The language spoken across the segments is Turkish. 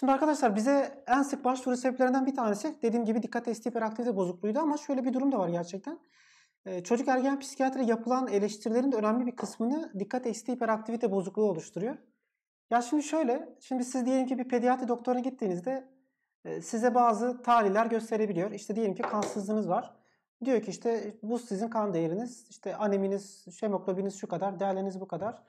Şimdi arkadaşlar bize en sık başvuru sebeplerinden bir tanesi dediğim gibi dikkat testi hiperaktivite bozukluğuydu ama şöyle bir durum da var gerçekten. Ee, çocuk ergen psikiyatri yapılan eleştirilerin de önemli bir kısmını dikkat eksikliği hiperaktivite bozukluğu oluşturuyor. Ya şimdi şöyle, şimdi siz diyelim ki bir pediatri doktoruna gittiğinizde e, size bazı tahliller gösterebiliyor. İşte diyelim ki kansızlığınız var. Diyor ki işte bu sizin kan değeriniz, işte aneminiz, hemoglobiniz şu kadar, değerleriniz bu kadar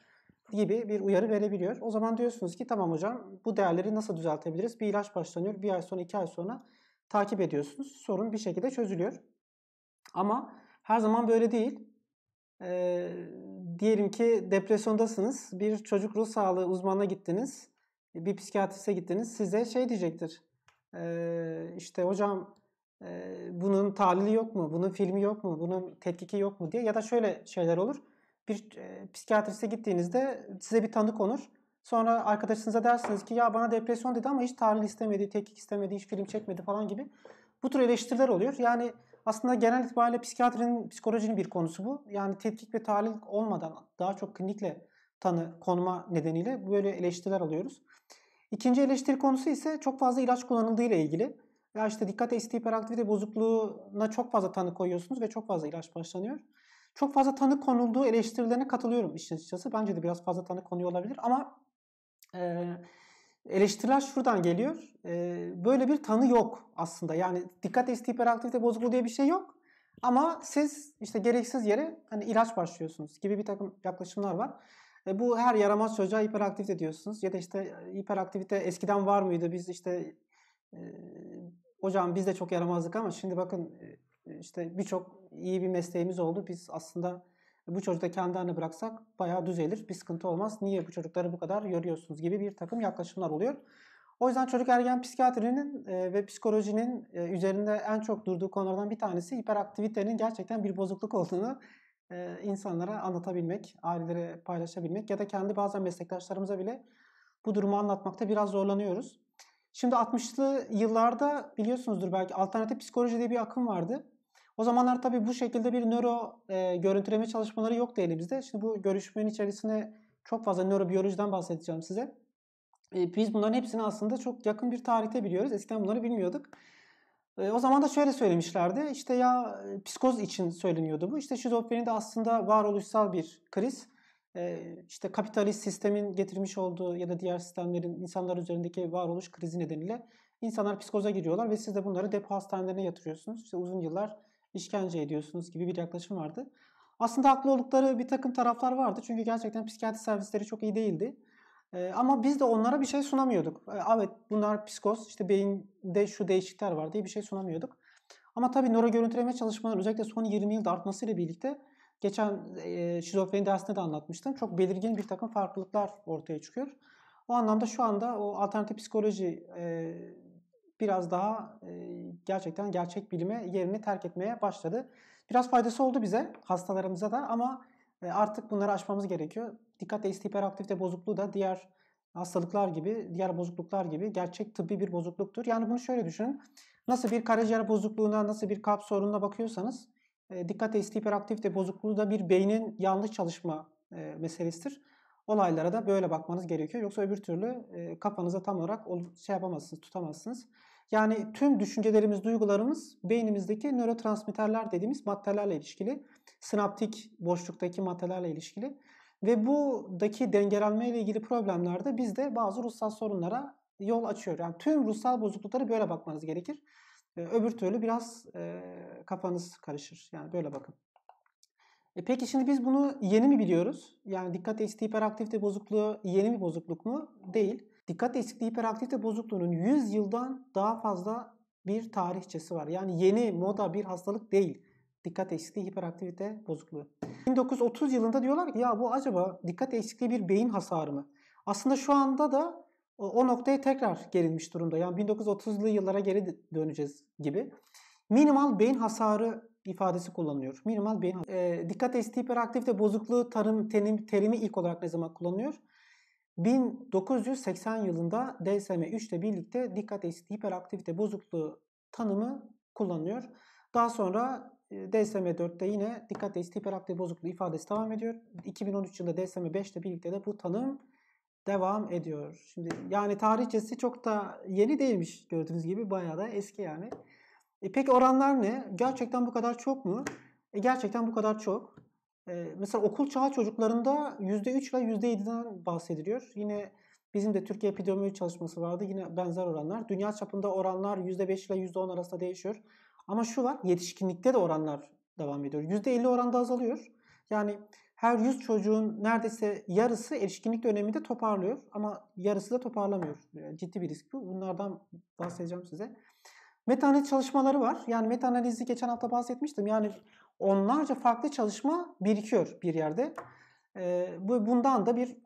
gibi bir uyarı verebiliyor. O zaman diyorsunuz ki tamam hocam bu değerleri nasıl düzeltebiliriz? Bir ilaç başlanıyor. Bir ay sonra, iki ay sonra takip ediyorsunuz. Sorun bir şekilde çözülüyor. Ama her zaman böyle değil. Ee, diyelim ki depresyondasınız. Bir çocuk ruh sağlığı uzmanına gittiniz. Bir psikiyatriste gittiniz. Size şey diyecektir. Ee, işte hocam e, bunun tahlili yok mu? Bunun filmi yok mu? Bunun tetkiki yok mu diye. Ya da şöyle şeyler olur. Bir e, psikiyatriste gittiğinizde size bir tanı konur. Sonra arkadaşınıza dersiniz ki ya bana depresyon dedi ama hiç tahlil istemedi, tetkik istemedi, hiç film çekmedi falan gibi. Bu tür eleştiriler oluyor. Yani aslında genel itibariyle psikiyatrinin, psikolojinin bir konusu bu. Yani tetkik ve tahlil olmadan daha çok klinikle tanı konuma nedeniyle böyle eleştiriler alıyoruz. İkinci eleştiri konusu ise çok fazla ilaç kullanıldığı ile ilgili. Ya işte dikkat eksikliği hiperaktivite bozukluğuna çok fazla tanı koyuyorsunuz ve çok fazla ilaç başlanıyor. Çok fazla tanı konulduğu eleştirilerine katılıyorum işin açıkçası. Bence de biraz fazla tanı konuyor olabilir ama e, eleştiriler şuradan geliyor. E, böyle bir tanı yok aslında. Yani dikkat eksikliği hiperaktivite bozukluğu diye bir şey yok. Ama siz işte gereksiz yere hani ilaç başlıyorsunuz gibi bir takım yaklaşımlar var. E, bu her yaramaz çocuğa hiperaktivite diyorsunuz. Ya da işte hiperaktivite eskiden var mıydı? Biz işte e, hocam biz de çok yaramazdık ama şimdi bakın işte birçok iyi bir mesleğimiz oldu. Biz aslında bu çocuğu da kendi haline bıraksak bayağı düzelir. Bir sıkıntı olmaz. Niye bu çocukları bu kadar yoruyorsunuz gibi bir takım yaklaşımlar oluyor. O yüzden çocuk ergen psikiyatrinin ve psikolojinin üzerinde en çok durduğu konulardan bir tanesi hiperaktivitenin gerçekten bir bozukluk olduğunu insanlara anlatabilmek, ailelere paylaşabilmek ya da kendi bazen meslektaşlarımıza bile bu durumu anlatmakta biraz zorlanıyoruz. Şimdi 60'lı yıllarda biliyorsunuzdur belki alternatif psikoloji diye bir akım vardı. O zamanlar tabii bu şekilde bir nöro e, görüntüleme çalışmaları yoktu elimizde. Şimdi bu görüşmenin içerisine çok fazla nörobiyolojiden bahsedeceğim size. E, biz bunların hepsini aslında çok yakın bir tarihte biliyoruz. Eskiden bunları bilmiyorduk. E, o zaman da şöyle söylemişlerdi. İşte ya e, psikoz için söyleniyordu bu. İşte şizofreni de aslında varoluşsal bir kriz. E, işte kapitalist sistemin getirmiş olduğu ya da diğer sistemlerin insanlar üzerindeki varoluş krizi nedeniyle insanlar psikoza giriyorlar ve siz de bunları depo hastanelerine yatırıyorsunuz. İşte uzun yıllar işkence ediyorsunuz gibi bir yaklaşım vardı. Aslında haklı oldukları bir takım taraflar vardı. Çünkü gerçekten psikiyatri servisleri çok iyi değildi. Ee, ama biz de onlara bir şey sunamıyorduk. Ee, evet bunlar psikoz, işte beyinde şu değişiklikler var diye bir şey sunamıyorduk. Ama tabii nöro görüntüleme çalışmaları özellikle son 20 yılda artmasıyla birlikte geçen e, şizofreni dersinde de anlatmıştım. Çok belirgin bir takım farklılıklar ortaya çıkıyor. O anlamda şu anda o alternatif psikoloji e, biraz daha e, gerçekten gerçek bilime yerini terk etmeye başladı. Biraz faydası oldu bize, hastalarımıza da ama e, artık bunları aşmamız gerekiyor. Dikkat eksikliği hiperaktivite bozukluğu da diğer hastalıklar gibi, diğer bozukluklar gibi gerçek tıbbi bir bozukluktur. Yani bunu şöyle düşünün. Nasıl bir karaciğer bozukluğuna, nasıl bir kalp sorununa bakıyorsanız e, dikkat eksikliği hiperaktivite bozukluğu da bir beynin yanlış çalışma meselesidir. Olaylara da böyle bakmanız gerekiyor. Yoksa öbür türlü kafanıza tam olarak şey yapamazsınız, tutamazsınız. Yani tüm düşüncelerimiz, duygularımız beynimizdeki nörotransmitterler dediğimiz maddelerle ilişkili. Sinaptik boşluktaki maddelerle ilişkili. Ve buradaki dengelenme ile ilgili problemlerde bizde bazı ruhsal sorunlara yol açıyor. Yani tüm ruhsal bozuklukları böyle bakmanız gerekir. Öbür türlü biraz e, kafanız karışır. Yani böyle bakın. E peki şimdi biz bunu yeni mi biliyoruz? Yani dikkat eksikliği hiperaktivite bozukluğu yeni bir bozukluk mu? Değil. Dikkat eksikliği hiperaktivite bozukluğunun 100 yıldan daha fazla bir tarihçesi var. Yani yeni moda bir hastalık değil. Dikkat eksikliği hiperaktivite bozukluğu. 1930 yılında diyorlar ki ya bu acaba dikkat eksikliği bir beyin hasarı mı? Aslında şu anda da o noktaya tekrar gelinmiş durumda. Yani 1930'lu yıllara geri döneceğiz gibi. Minimal beyin hasarı ifadesi kullanılıyor. Minimal beyin hasarı. E, dikkat eksikliği hiperaktivite bozukluğu tarım, terim, terimi ilk olarak ne zaman kullanılıyor? 1980 yılında DSM-3 ile birlikte dikkat eksikliği hiperaktivite bozukluğu tanımı kullanılıyor. Daha sonra DSM-4'te yine dikkat eksikliği hiperaktivite bozukluğu ifadesi devam ediyor. 2013 yılında DSM-5 ile birlikte de bu tanım devam ediyor. Şimdi yani tarihçesi çok da yeni değilmiş gördüğünüz gibi bayağı da eski yani. E peki oranlar ne? Gerçekten bu kadar çok mu? E gerçekten bu kadar çok. Mesela okul çağı çocuklarında %3 ile %7'den bahsediliyor. Yine bizim de Türkiye epidemioloji çalışması vardı. Yine benzer oranlar. Dünya çapında oranlar %5 ile %10 arasında değişiyor. Ama şu var yetişkinlikte de oranlar devam ediyor. %50 oranda azalıyor. Yani her 100 çocuğun neredeyse yarısı erişkinlik döneminde toparlıyor ama yarısı da toparlamıyor. Yani ciddi bir risk bu. Bunlardan bahsedeceğim size. Meta analiz çalışmaları var. Yani meta analizi geçen hafta bahsetmiştim. Yani onlarca farklı çalışma birikiyor bir yerde. E, bu bundan da bir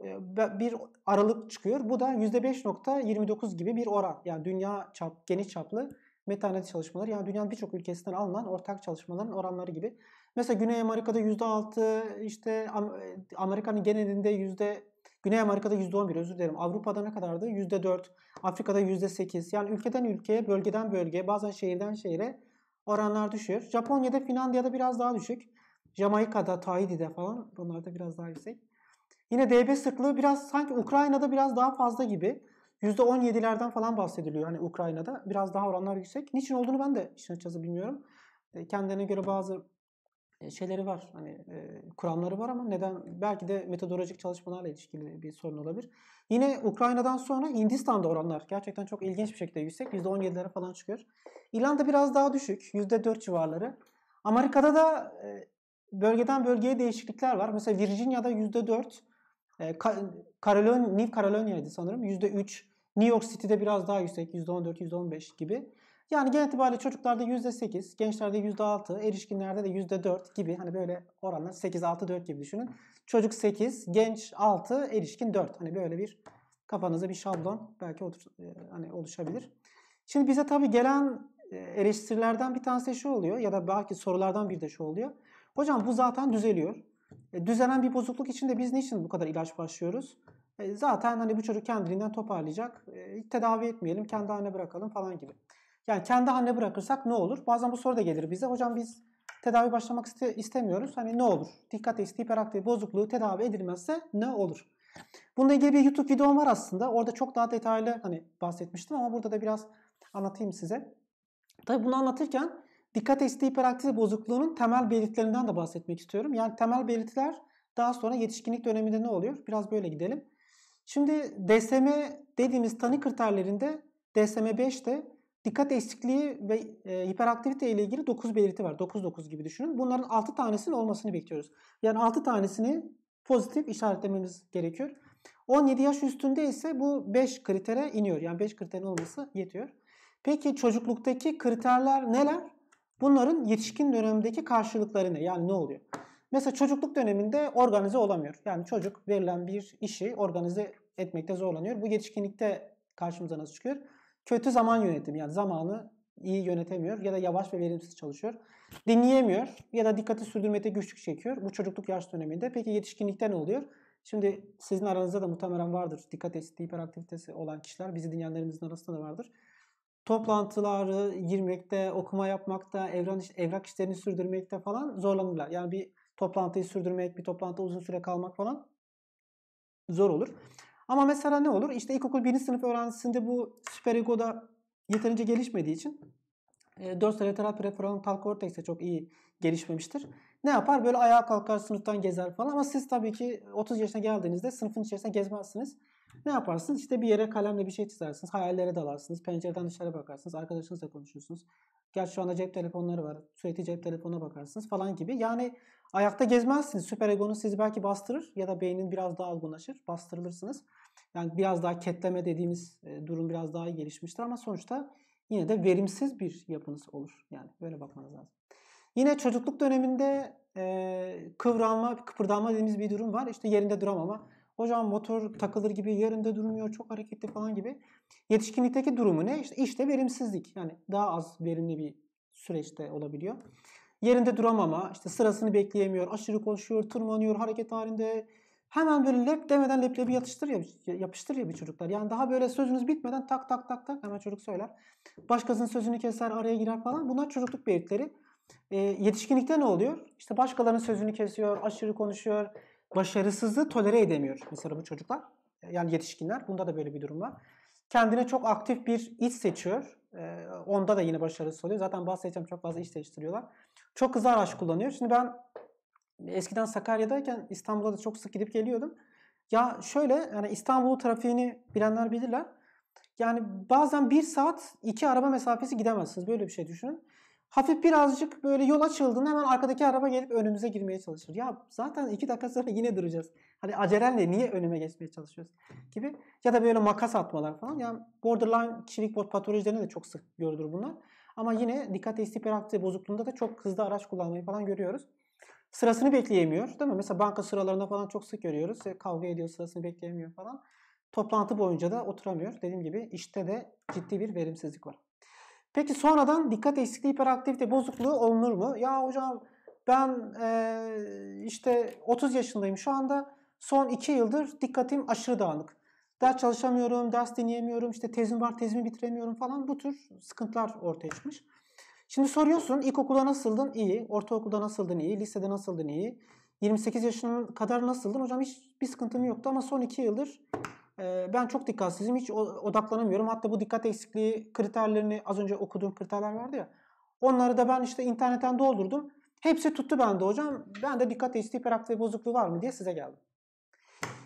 bir aralık çıkıyor. Bu da %5.29 gibi bir oran. Yani dünya çap geniş çaplı meta analiz çalışmaları. Yani dünyanın birçok ülkesinden alınan ortak çalışmaların oranları gibi. Mesela Güney Amerika'da %6, işte Amerika'nın genelinde yüzde Güney Amerika'da %11 özür dilerim. Avrupa'da ne kadardı? %4. Afrika'da %8. Yani ülkeden ülkeye, bölgeden bölgeye, bazen şehirden şehire oranlar düşüyor. Japonya'da, Finlandiya'da biraz daha düşük. Jamaika'da, Tahiti'de falan bunlarda biraz daha yüksek. Yine DB sıklığı biraz sanki Ukrayna'da biraz daha fazla gibi. %17'lerden falan bahsediliyor hani Ukrayna'da. Biraz daha oranlar yüksek. Niçin olduğunu ben de işin açıkçası bilmiyorum. Kendilerine göre bazı şeyleri var. Hani e, kuramları var ama neden belki de metodolojik çalışmalarla ilişkili bir sorun olabilir. Yine Ukrayna'dan sonra Hindistan'da oranlar gerçekten çok ilginç bir şekilde yüksek. %17'lere falan çıkıyor. İrlanda biraz daha düşük. %4 civarları. Amerika'da da e, bölgeden bölgeye değişiklikler var. Mesela Virginia'da %4. E, Carolina, New Carolina'ydı sanırım. %3. New York City'de biraz daha yüksek. %14, %15 gibi. Yani genel itibariyle çocuklarda %8, gençlerde %6, erişkinlerde de %4 gibi hani böyle oranlar 8, 6, 4 gibi düşünün. Çocuk 8, genç 6, erişkin 4. Hani böyle bir kafanıza bir şablon belki otur, e, hani oluşabilir. Şimdi bize tabii gelen eleştirilerden bir tanesi şu oluyor ya da belki sorulardan bir de şu oluyor. Hocam bu zaten düzeliyor. E, düzelen bir bozukluk için de biz niçin bu kadar ilaç başlıyoruz? E, zaten hani bu çocuk kendiliğinden toparlayacak. E, tedavi etmeyelim, kendi haline bırakalım falan gibi. Yani kendi haline bırakırsak ne olur? Bazen bu soru da gelir bize. Hocam biz tedavi başlamak iste, istemiyoruz. Hani ne olur? Dikkat eksikliği, hiperaktif bozukluğu tedavi edilmezse ne olur? Bununla ilgili bir YouTube videom var aslında. Orada çok daha detaylı hani bahsetmiştim ama burada da biraz anlatayım size. Tabii bunu anlatırken dikkat eksikliği hiperaktif bozukluğunun temel belirtilerinden de bahsetmek istiyorum. Yani temel belirtiler daha sonra yetişkinlik döneminde ne oluyor? Biraz böyle gidelim. Şimdi DSM dediğimiz tanı kriterlerinde DSM-5'te Dikkat eksikliği ve e, hiperaktivite ile ilgili 9 belirti var. 9-9 gibi düşünün. Bunların 6 tanesinin olmasını bekliyoruz. Yani 6 tanesini pozitif işaretlememiz gerekiyor. 17 yaş üstünde ise bu 5 kritere iniyor. Yani 5 kriterin olması yetiyor. Peki çocukluktaki kriterler neler? Bunların yetişkin dönemdeki karşılıkları ne? Yani ne oluyor? Mesela çocukluk döneminde organize olamıyor. Yani çocuk verilen bir işi organize etmekte zorlanıyor. Bu yetişkinlikte karşımıza nasıl çıkıyor? Kötü zaman yönetimi yani zamanı iyi yönetemiyor ya da yavaş ve verimsiz çalışıyor. Dinleyemiyor ya da dikkati sürdürmekte güçlük çekiyor. Bu çocukluk yaş döneminde. Peki yetişkinlikte ne oluyor? Şimdi sizin aranızda da muhtemelen vardır. Dikkat eksikliği, hiperaktivitesi olan kişiler. Bizi dinleyenlerimizin arasında da vardır. Toplantıları girmekte, okuma yapmakta, evrak, evrak işlerini sürdürmekte falan zorlanırlar. Yani bir toplantıyı sürdürmek, bir toplantıda uzun süre kalmak falan zor olur. Ama mesela ne olur? İşte ilkokul 1. sınıf öğrencisinde bu süperegoda yeterince gelişmediği için e, 4 lateral prefrontal korteks de çok iyi gelişmemiştir. Ne yapar? Böyle ayağa kalkar, sınıftan gezer falan ama siz tabii ki 30 yaşına geldiğinizde sınıfın içerisinde gezmezsiniz. Ne yaparsınız? İşte bir yere kalemle bir şey çizersiniz, hayallere dalarsınız, pencereden dışarı bakarsınız, arkadaşınızla konuşursunuz. Gerçi şu anda cep telefonları var. Sürekli cep telefonuna bakarsınız falan gibi. Yani ayakta gezmezsiniz. Süper egonuz sizi belki bastırır ya da beynin biraz daha olgunlaşır. Bastırılırsınız. Yani biraz daha ketleme dediğimiz e, durum biraz daha gelişmiştir ama sonuçta yine de verimsiz bir yapınız olur. Yani böyle bakmanız lazım. Yine çocukluk döneminde e, kıvranma, kıpırdanma dediğimiz bir durum var. İşte yerinde duramama. Hocam motor takılır gibi yerinde durmuyor, çok hareketli falan gibi. Yetişkinlikteki durumu ne? İşte, işte verimsizlik. Yani daha az verimli bir süreçte olabiliyor. Yerinde duramama, işte sırasını bekleyemiyor, aşırı koşuyor, tırmanıyor, hareket halinde. Hemen böyle lep demeden leblebi yatıştır ya, yapıştır ya bir çocuklar. Yani daha böyle sözünüz bitmeden tak tak tak tak hemen çocuk söyler. Başkasının sözünü keser, araya girer falan. Bunlar çocukluk belirtileri. E, yetişkinlikte ne oluyor? İşte başkalarının sözünü kesiyor, aşırı konuşuyor, başarısızlığı tolere edemiyor mesela bu çocuklar. Yani yetişkinler. Bunda da böyle bir durum var. Kendine çok aktif bir iş seçiyor. Ee, onda da yine başarısı oluyor. Zaten bahsedeceğim çok fazla iş değiştiriyorlar. Çok hızlı araç kullanıyor. Şimdi ben eskiden Sakarya'dayken İstanbul'a da çok sık gidip geliyordum. Ya şöyle yani İstanbul trafiğini bilenler bilirler. Yani bazen bir saat iki araba mesafesi gidemezsiniz. Böyle bir şey düşünün. Hafif birazcık böyle yol açıldığında hemen arkadaki araba gelip önümüze girmeye çalışır. Ya zaten iki dakika sonra yine duracağız. Hani acelenle niye önüme geçmeye çalışıyoruz gibi. Ya da böyle makas atmalar falan. Yani borderline kişilik patolojilerinde de çok sık görülür bunlar. Ama yine dikkat hiperaktivite bozukluğunda da çok hızlı araç kullanmayı falan görüyoruz. Sırasını bekleyemiyor değil mi? Mesela banka sıralarında falan çok sık görüyoruz. Kavga ediyor sırasını bekleyemiyor falan. Toplantı boyunca da oturamıyor. Dediğim gibi işte de ciddi bir verimsizlik var. Peki sonradan dikkat eksikliği hiperaktivite bozukluğu olunur mu? Ya hocam ben e, işte 30 yaşındayım şu anda. Son 2 yıldır dikkatim aşırı dağınık. Ders çalışamıyorum, ders dinleyemiyorum, işte tezim var, tezimi bitiremiyorum falan bu tür sıkıntılar ortaya çıkmış. Şimdi soruyorsun ilkokulda nasıldın? İyi. Ortaokulda nasıldın? İyi. Lisede nasıldın? İyi. 28 yaşına kadar nasıldın? Hocam hiç bir sıkıntım yoktu ama son 2 yıldır ben çok dikkatsizim. Hiç odaklanamıyorum. Hatta bu dikkat eksikliği kriterlerini az önce okuduğum kriterler vardı ya. Onları da ben işte internetten doldurdum. Hepsi tuttu bende hocam. Ben de dikkat eksikliği hiperaktivite bozukluğu var mı diye size geldim.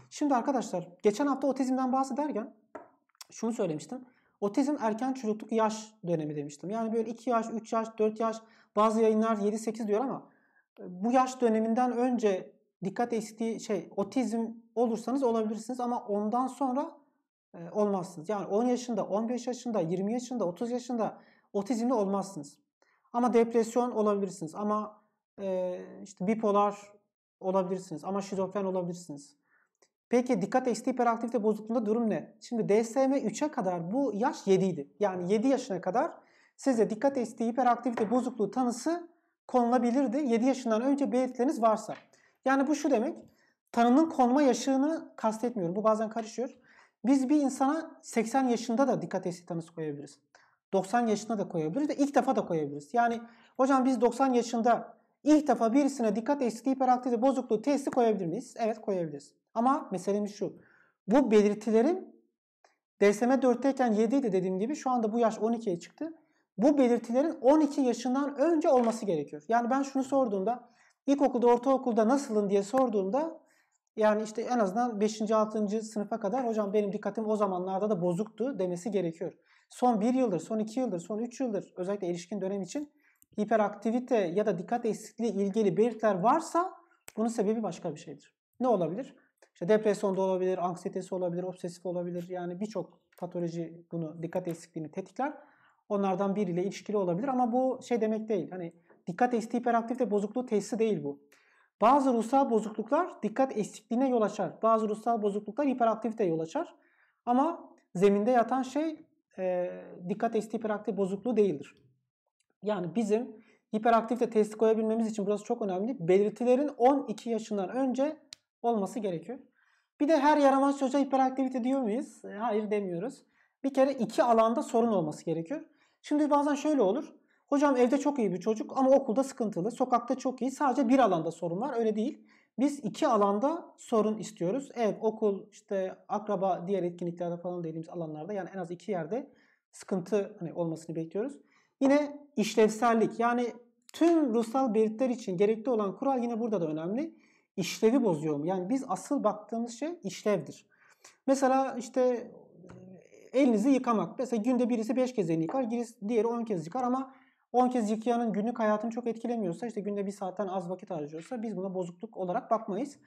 Şimdi arkadaşlar geçen hafta otizmden bahsederken şunu söylemiştim. Otizm erken çocukluk yaş dönemi demiştim. Yani böyle 2 yaş, 3 yaş, 4 yaş bazı yayınlar 7-8 diyor ama bu yaş döneminden önce dikkat eksikliği şey otizm olursanız olabilirsiniz ama ondan sonra e, olmazsınız. Yani 10 yaşında, 15 yaşında, 20 yaşında, 30 yaşında otizmli olmazsınız. Ama depresyon olabilirsiniz. Ama e, işte bipolar olabilirsiniz. Ama şizofren olabilirsiniz. Peki dikkat eksikliği hiperaktivite bozukluğunda durum ne? Şimdi DSM 3'e kadar bu yaş 7 idi. Yani 7 yaşına kadar size dikkat eksikliği hiperaktivite bozukluğu tanısı konulabilirdi. 7 yaşından önce belirtileriniz varsa. Yani bu şu demek. Tanının konma yaşını kastetmiyorum. Bu bazen karışıyor. Biz bir insana 80 yaşında da dikkat eksikliği tanısı koyabiliriz. 90 yaşında da koyabiliriz ve ilk defa da koyabiliriz. Yani hocam biz 90 yaşında ilk defa birisine dikkat eksikliği hiperaktivite bozukluğu testi koyabilir miyiz? Evet koyabiliriz. Ama meselemiz şu. Bu belirtilerin DSM 4'teyken 7 idi dediğim gibi şu anda bu yaş 12'ye çıktı. Bu belirtilerin 12 yaşından önce olması gerekiyor. Yani ben şunu sorduğumda ilkokulda, ortaokulda nasılın diye sorduğumda yani işte en azından 5. 6. sınıfa kadar hocam benim dikkatim o zamanlarda da bozuktu demesi gerekiyor. Son 1 yıldır, son 2 yıldır, son 3 yıldır özellikle erişkin dönem için hiperaktivite ya da dikkat eksikliği ilgili belirtiler varsa bunun sebebi başka bir şeydir. Ne olabilir? İşte depresyon da olabilir, anksiyetesi olabilir, obsesif olabilir. Yani birçok patoloji bunu dikkat eksikliğini tetikler. Onlardan biriyle ilişkili olabilir ama bu şey demek değil. Hani dikkat eksikliği hiperaktivite bozukluğu teşhisi değil bu. Bazı ruhsal bozukluklar dikkat eksikliğine yol açar. Bazı ruhsal bozukluklar hiperaktivite yol açar. Ama zeminde yatan şey e, dikkat eksikliği hiperaktivite bozukluğu değildir. Yani bizim hiperaktivite testi koyabilmemiz için burası çok önemli. Belirtilerin 12 yaşından önce olması gerekiyor. Bir de her yaramaz çocuğa hiperaktivite diyor muyuz? E, hayır demiyoruz. Bir kere iki alanda sorun olması gerekiyor. Şimdi bazen şöyle olur. Hocam evde çok iyi bir çocuk ama okulda sıkıntılı. Sokakta çok iyi. Sadece bir alanda sorun var. Öyle değil. Biz iki alanda sorun istiyoruz. Ev, okul, işte akraba, diğer etkinliklerde falan dediğimiz alanlarda yani en az iki yerde sıkıntı hani olmasını bekliyoruz. Yine işlevsellik yani tüm ruhsal belirtiler için gerekli olan kural yine burada da önemli işlevi bozuyor mu? Yani biz asıl baktığımız şey işlevdir. Mesela işte elinizi yıkamak. Mesela günde birisi 5 kez elini yıkar, diğeri 10 kez yıkar ama 10 kez yıkayanın günlük hayatını çok etkilemiyorsa, işte günde bir saatten az vakit harcıyorsa biz buna bozukluk olarak bakmayız.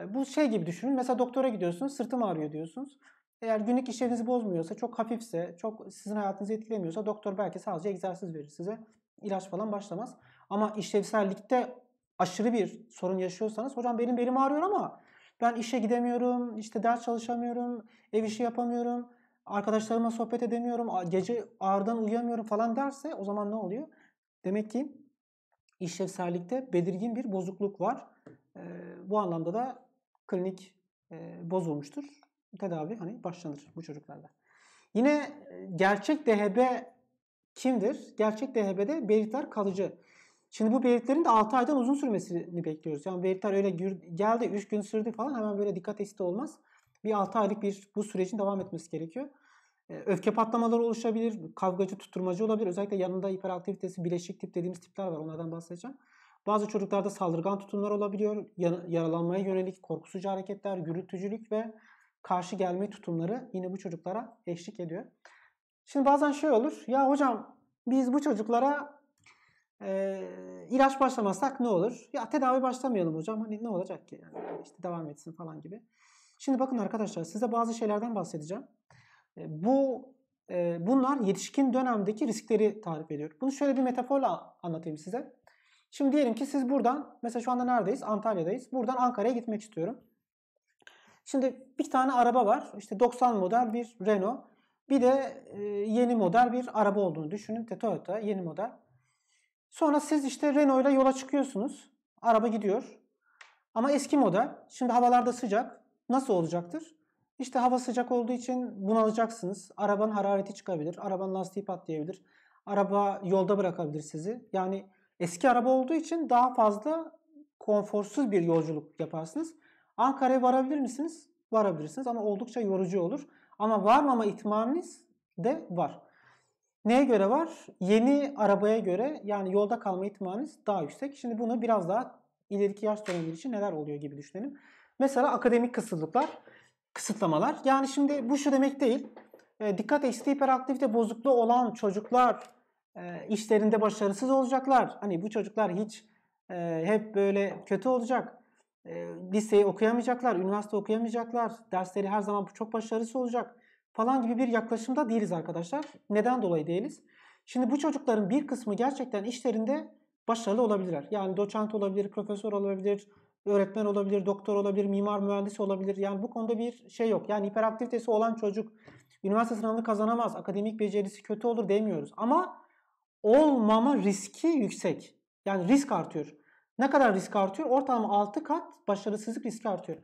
E, bu şey gibi düşünün. Mesela doktora gidiyorsunuz, sırtım ağrıyor diyorsunuz. Eğer günlük işlerinizi bozmuyorsa, çok hafifse, çok sizin hayatınızı etkilemiyorsa doktor belki sadece egzersiz verir size. İlaç falan başlamaz. Ama işlevsellikte aşırı bir sorun yaşıyorsanız hocam benim belim ağrıyor ama ben işe gidemiyorum, işte ders çalışamıyorum, ev işi yapamıyorum, arkadaşlarıma sohbet edemiyorum, gece ağrıdan uyuyamıyorum falan derse o zaman ne oluyor? Demek ki işlevsellikte belirgin bir bozukluk var. E, bu anlamda da klinik e, bozulmuştur. Tedavi hani başlanır bu çocuklarda. Yine gerçek DHB kimdir? Gerçek DHB'de belirtiler kalıcı. Şimdi bu belirtilerin de 6 aydan uzun sürmesini bekliyoruz. Yani belirtiler öyle geldi 3 gün sürdü falan hemen böyle dikkat eksikliği olmaz. Bir 6 aylık bir bu sürecin devam etmesi gerekiyor. E, öfke patlamaları oluşabilir, kavgacı, tutturmacı olabilir. Özellikle yanında hiperaktivitesi, bileşik tip dediğimiz tipler var. Onlardan bahsedeceğim. Bazı çocuklarda saldırgan tutumlar olabiliyor. Yaralanmaya yönelik korkusucu hareketler, gürültücülük ve karşı gelme tutumları yine bu çocuklara eşlik ediyor. Şimdi bazen şey olur. Ya hocam biz bu çocuklara e, ilaç başlamazsak ne olur? Ya tedavi başlamayalım hocam. Hani ne olacak ki? Yani işte devam etsin falan gibi. Şimdi bakın arkadaşlar size bazı şeylerden bahsedeceğim. E, bu e, bunlar yetişkin dönemdeki riskleri tarif ediyor. Bunu şöyle bir metaforla anlatayım size. Şimdi diyelim ki siz buradan mesela şu anda neredeyiz? Antalya'dayız. Buradan Ankara'ya gitmek istiyorum. Şimdi bir tane araba var. İşte 90 model bir Renault. Bir de e, yeni model bir araba olduğunu düşünün. Toyota yeni model. Sonra siz işte Renault ile yola çıkıyorsunuz. Araba gidiyor. Ama eski model. Şimdi havalarda sıcak. Nasıl olacaktır? İşte hava sıcak olduğu için bunalacaksınız. Arabanın harareti çıkabilir. Arabanın lastiği patlayabilir. Araba yolda bırakabilir sizi. Yani eski araba olduğu için daha fazla konforsuz bir yolculuk yaparsınız. Ankara'ya varabilir misiniz? Varabilirsiniz ama oldukça yorucu olur. Ama varmama ihtimaliniz de var. Neye göre var? Yeni arabaya göre yani yolda kalma ihtimaliniz daha yüksek. Şimdi bunu biraz daha ileriki yaş dönemleri için neler oluyor gibi düşünelim. Mesela akademik kısıtlıklar, kısıtlamalar. Yani şimdi bu şu demek değil. E, dikkat eksikliği hiperaktivite bozukluğu olan çocuklar e, işlerinde başarısız olacaklar. Hani bu çocuklar hiç e, hep böyle kötü olacak. E, liseyi okuyamayacaklar, üniversite okuyamayacaklar. Dersleri her zaman çok başarısız olacak falan gibi bir yaklaşımda değiliz arkadaşlar. Neden dolayı değiliz? Şimdi bu çocukların bir kısmı gerçekten işlerinde başarılı olabilirler. Yani doçent olabilir, profesör olabilir, öğretmen olabilir, doktor olabilir, mimar mühendis olabilir. Yani bu konuda bir şey yok. Yani hiperaktivitesi olan çocuk üniversite sınavını kazanamaz, akademik becerisi kötü olur demiyoruz. Ama olmama riski yüksek. Yani risk artıyor. Ne kadar risk artıyor? Ortalama 6 kat başarısızlık riski artıyor.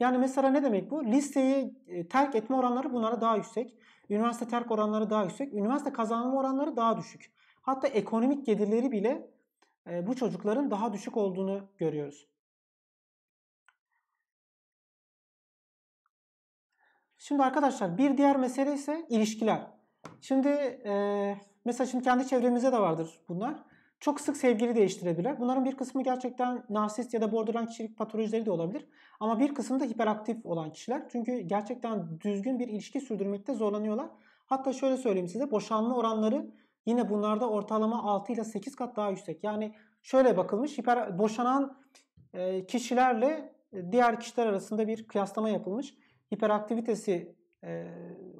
Yani mesela ne demek bu? Liseyi e, terk etme oranları bunlara daha yüksek. Üniversite terk oranları daha yüksek. Üniversite kazanma oranları daha düşük. Hatta ekonomik gelirleri bile e, bu çocukların daha düşük olduğunu görüyoruz. Şimdi arkadaşlar bir diğer mesele ise ilişkiler. Şimdi e, mesela şimdi kendi çevremizde de vardır bunlar. Çok sık sevgili değiştirebilirler. Bunların bir kısmı gerçekten narsist ya da borderline kişilik patolojileri de olabilir. Ama bir kısmı da hiperaktif olan kişiler. Çünkü gerçekten düzgün bir ilişki sürdürmekte zorlanıyorlar. Hatta şöyle söyleyeyim size boşanma oranları yine bunlarda ortalama 6 ile 8 kat daha yüksek. Yani şöyle bakılmış hiper, boşanan e, kişilerle diğer kişiler arasında bir kıyaslama yapılmış. Hiperaktivitesi e,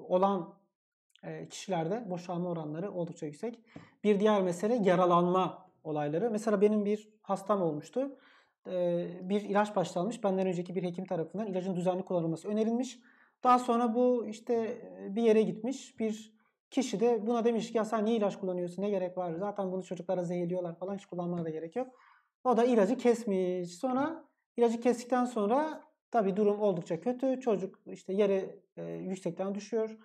olan kişilerde boşalma oranları oldukça yüksek. Bir diğer mesele yaralanma olayları. Mesela benim bir hastam olmuştu. Bir ilaç başlanmış. Benden önceki bir hekim tarafından ilacın düzenli kullanılması önerilmiş. Daha sonra bu işte bir yere gitmiş. Bir kişi de buna demiş ki ya sen niye ilaç kullanıyorsun ne gerek var? Zaten bunu çocuklara zehirliyorlar falan hiç kullanmana da gerek yok. O da ilacı kesmiş. Sonra ilacı kestikten sonra tabi durum oldukça kötü. Çocuk işte yere e, yüksekten düşüyor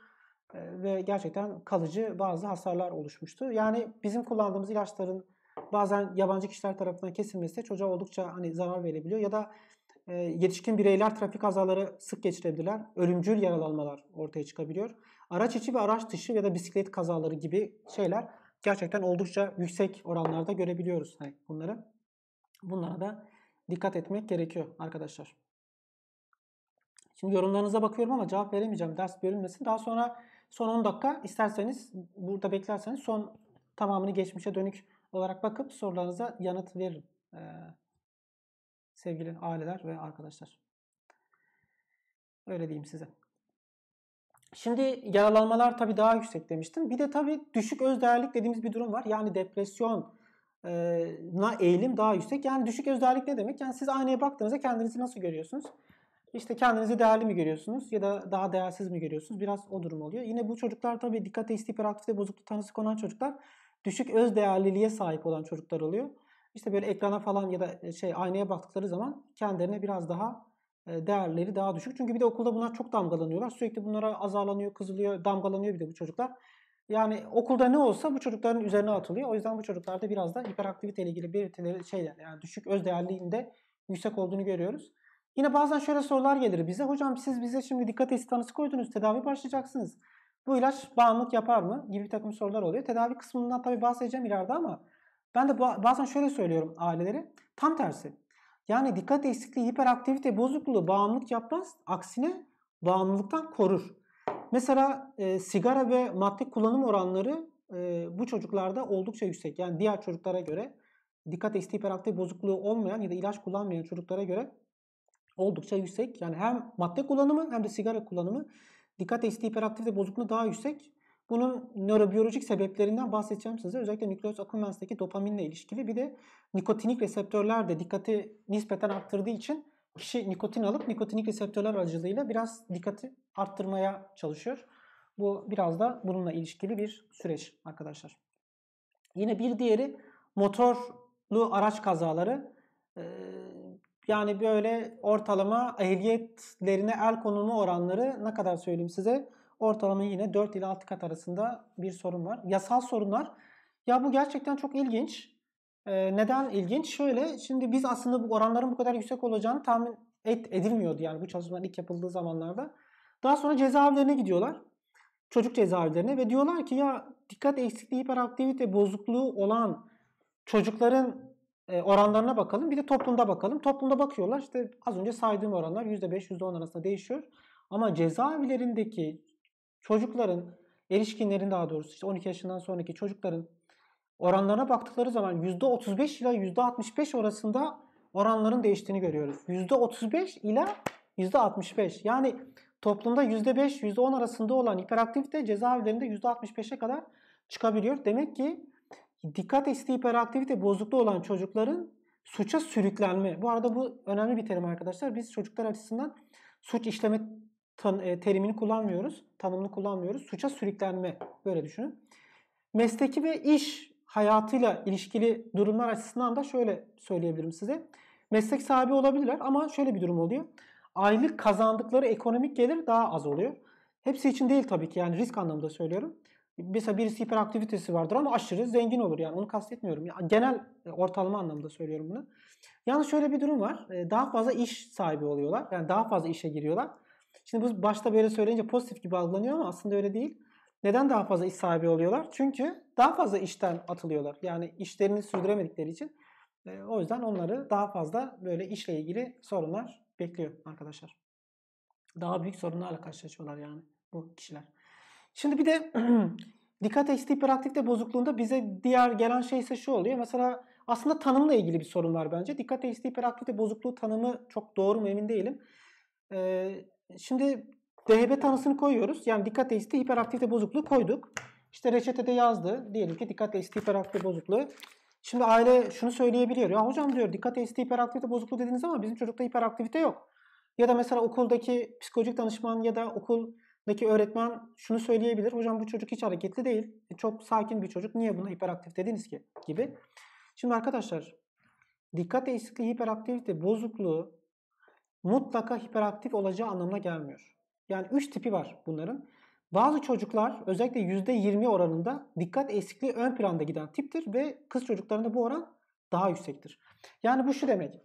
ve gerçekten kalıcı bazı hasarlar oluşmuştu. Yani bizim kullandığımız ilaçların bazen yabancı kişiler tarafından kesilmesi çocuğa oldukça hani zarar verebiliyor ya da e, yetişkin bireyler trafik kazaları sık geçirebilirler. Ölümcül yaralanmalar ortaya çıkabiliyor. Araç içi ve araç dışı ya da bisiklet kazaları gibi şeyler gerçekten oldukça yüksek oranlarda görebiliyoruz hani bunları. Bunlara da dikkat etmek gerekiyor arkadaşlar. Şimdi yorumlarınıza bakıyorum ama cevap veremeyeceğim. Ders bölünmesin. Daha sonra Son 10 dakika isterseniz burada beklerseniz son tamamını geçmişe dönük olarak bakıp sorularınıza yanıt veririm. Ee, sevgili aileler ve arkadaşlar. Öyle diyeyim size. Şimdi yaralanmalar tabii daha yüksek demiştim. Bir de tabii düşük özdeğerlik dediğimiz bir durum var. Yani depresyon na eğilim daha yüksek. Yani düşük özdeğerlik ne demek? Yani siz aynaya baktığınızda kendinizi nasıl görüyorsunuz? İşte kendinizi değerli mi görüyorsunuz ya da daha değersiz mi görüyorsunuz? Biraz o durum oluyor. Yine bu çocuklar tabii dikkat eksikliği hiperaktifite bozukluk tanısı konan çocuklar düşük öz değerliliğe sahip olan çocuklar oluyor. İşte böyle ekrana falan ya da e, şey aynaya baktıkları zaman kendilerine biraz daha e, değerleri daha düşük. Çünkü bir de okulda bunlar çok damgalanıyorlar. Sürekli bunlara azarlanıyor, kızılıyor, damgalanıyor bir de bu çocuklar. Yani okulda ne olsa bu çocukların üzerine atılıyor. O yüzden bu çocuklarda biraz da hiperaktivite ile ilgili belirtileri şeyler yani düşük öz değerliğinde yüksek olduğunu görüyoruz. Yine bazen şöyle sorular gelir bize. Hocam siz bize şimdi dikkat testi tanısı koydunuz. Tedavi başlayacaksınız. Bu ilaç bağımlılık yapar mı? Gibi bir takım sorular oluyor. Tedavi kısmından tabii bahsedeceğim ileride ama ben de bazen şöyle söylüyorum ailelere. Tam tersi. Yani dikkat eksikliği, hiperaktivite bozukluğu bağımlılık yapmaz. Aksine bağımlılıktan korur. Mesela e, sigara ve madde kullanım oranları e, bu çocuklarda oldukça yüksek. Yani diğer çocuklara göre dikkat eksikliği, hiperaktivite bozukluğu olmayan ya da ilaç kullanmayan çocuklara göre oldukça yüksek. Yani hem madde kullanımı hem de sigara kullanımı dikkat eksikliği, hiperaktivite bozukluğu daha yüksek. Bunun nörobiyolojik sebeplerinden bahsedeceğim size. Özellikle nükleus accumbens'teki dopaminle ilişkili. Bir de nikotinik reseptörler de dikkati nispeten arttırdığı için kişi nikotin alıp nikotinik reseptörler aracılığıyla biraz dikkati arttırmaya çalışıyor. Bu biraz da bununla ilişkili bir süreç arkadaşlar. Yine bir diğeri motorlu araç kazaları. Yani böyle ortalama ehliyetlerine el konulma oranları ne kadar söyleyeyim size? Ortalama yine 4 ile 6 kat arasında bir sorun var. Yasal sorunlar. Ya bu gerçekten çok ilginç. Ee, neden ilginç? Şöyle, şimdi biz aslında bu oranların bu kadar yüksek olacağını tahmin et, edilmiyordu yani bu çalışmalar ilk yapıldığı zamanlarda. Daha sonra cezaevlerine gidiyorlar. Çocuk cezaevlerine ve diyorlar ki ya dikkat eksikliği, hiperaktivite bozukluğu olan çocukların oranlarına bakalım. Bir de toplumda bakalım. Toplumda bakıyorlar işte az önce saydığım oranlar %5, %10 arasında değişiyor. Ama cezaevlerindeki çocukların, erişkinlerin daha doğrusu işte 12 yaşından sonraki çocukların oranlarına baktıkları zaman %35 ile %65 arasında oranların değiştiğini görüyoruz. %35 ile %65. Yani toplumda %5, %10 arasında olan hiperaktivite cezaevlerinde %65'e kadar çıkabiliyor. Demek ki dikkat eksikliği hiperaktivite bozukluğu olan çocukların suça sürüklenme. Bu arada bu önemli bir terim arkadaşlar. Biz çocuklar açısından suç işleme e, terimini kullanmıyoruz. Tanımını kullanmıyoruz. Suça sürüklenme böyle düşünün. Mesleki ve iş hayatıyla ilişkili durumlar açısından da şöyle söyleyebilirim size. Meslek sahibi olabilirler ama şöyle bir durum oluyor. Aylık kazandıkları ekonomik gelir daha az oluyor. Hepsi için değil tabii ki yani risk anlamında söylüyorum. Mesela birisi hiperaktivitesi vardır ama aşırı zengin olur yani onu kastetmiyorum. Yani genel e, ortalama anlamda söylüyorum bunu. Yalnız şöyle bir durum var. E, daha fazla iş sahibi oluyorlar. Yani daha fazla işe giriyorlar. Şimdi bu başta böyle söyleyince pozitif gibi algılanıyor ama aslında öyle değil. Neden daha fazla iş sahibi oluyorlar? Çünkü daha fazla işten atılıyorlar. Yani işlerini sürdüremedikleri için. E, o yüzden onları daha fazla böyle işle ilgili sorunlar bekliyor arkadaşlar. Daha büyük sorunlarla karşılaşıyorlar yani bu kişiler. Şimdi bir de dikkat eksikliği hiperaktivite bozukluğunda bize diğer gelen şey ise şu oluyor. Mesela aslında tanımla ilgili bir sorun var bence. Dikkat eksikliği hiperaktivite bozukluğu tanımı çok doğru mu emin değilim. Ee, şimdi DHB tanısını koyuyoruz. Yani dikkat eksikliği hiperaktivite bozukluğu koyduk. İşte reçetede yazdı. Diyelim ki dikkat eksikliği hiperaktivite bozukluğu. Şimdi aile şunu söyleyebiliyor. Ya hocam diyor dikkat eksikliği hiperaktivite bozukluğu dediniz ama bizim çocukta hiperaktivite yok. Ya da mesela okuldaki psikolojik danışman ya da okul Daki öğretmen şunu söyleyebilir. Hocam bu çocuk hiç hareketli değil. E, çok sakin bir çocuk. Niye buna hiperaktif dediniz ki? Gibi. Şimdi arkadaşlar dikkat eksikliği hiperaktivite bozukluğu mutlaka hiperaktif olacağı anlamına gelmiyor. Yani 3 tipi var bunların. Bazı çocuklar özellikle %20 oranında dikkat eksikliği ön planda giden tiptir ve kız çocuklarında bu oran daha yüksektir. Yani bu şu demek.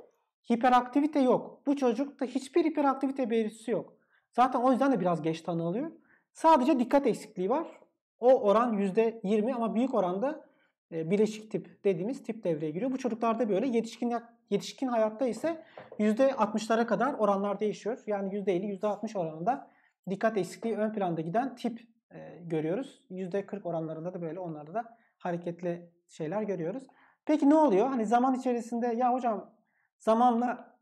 Hiperaktivite yok. Bu çocukta hiçbir hiperaktivite belirtisi yok. Zaten o yüzden de biraz geç tanı alıyor. Sadece dikkat eksikliği var. O oran %20 ama büyük oranda e, bileşik tip dediğimiz tip devreye giriyor. Bu çocuklarda böyle yetişkin yetişkin hayatta ise %60'lara kadar oranlar değişiyor. Yani %50 %60 oranında dikkat eksikliği ön planda giden tip e, görüyoruz. %40 oranlarında da böyle onlarda da hareketli şeyler görüyoruz. Peki ne oluyor? Hani zaman içerisinde ya hocam zamanla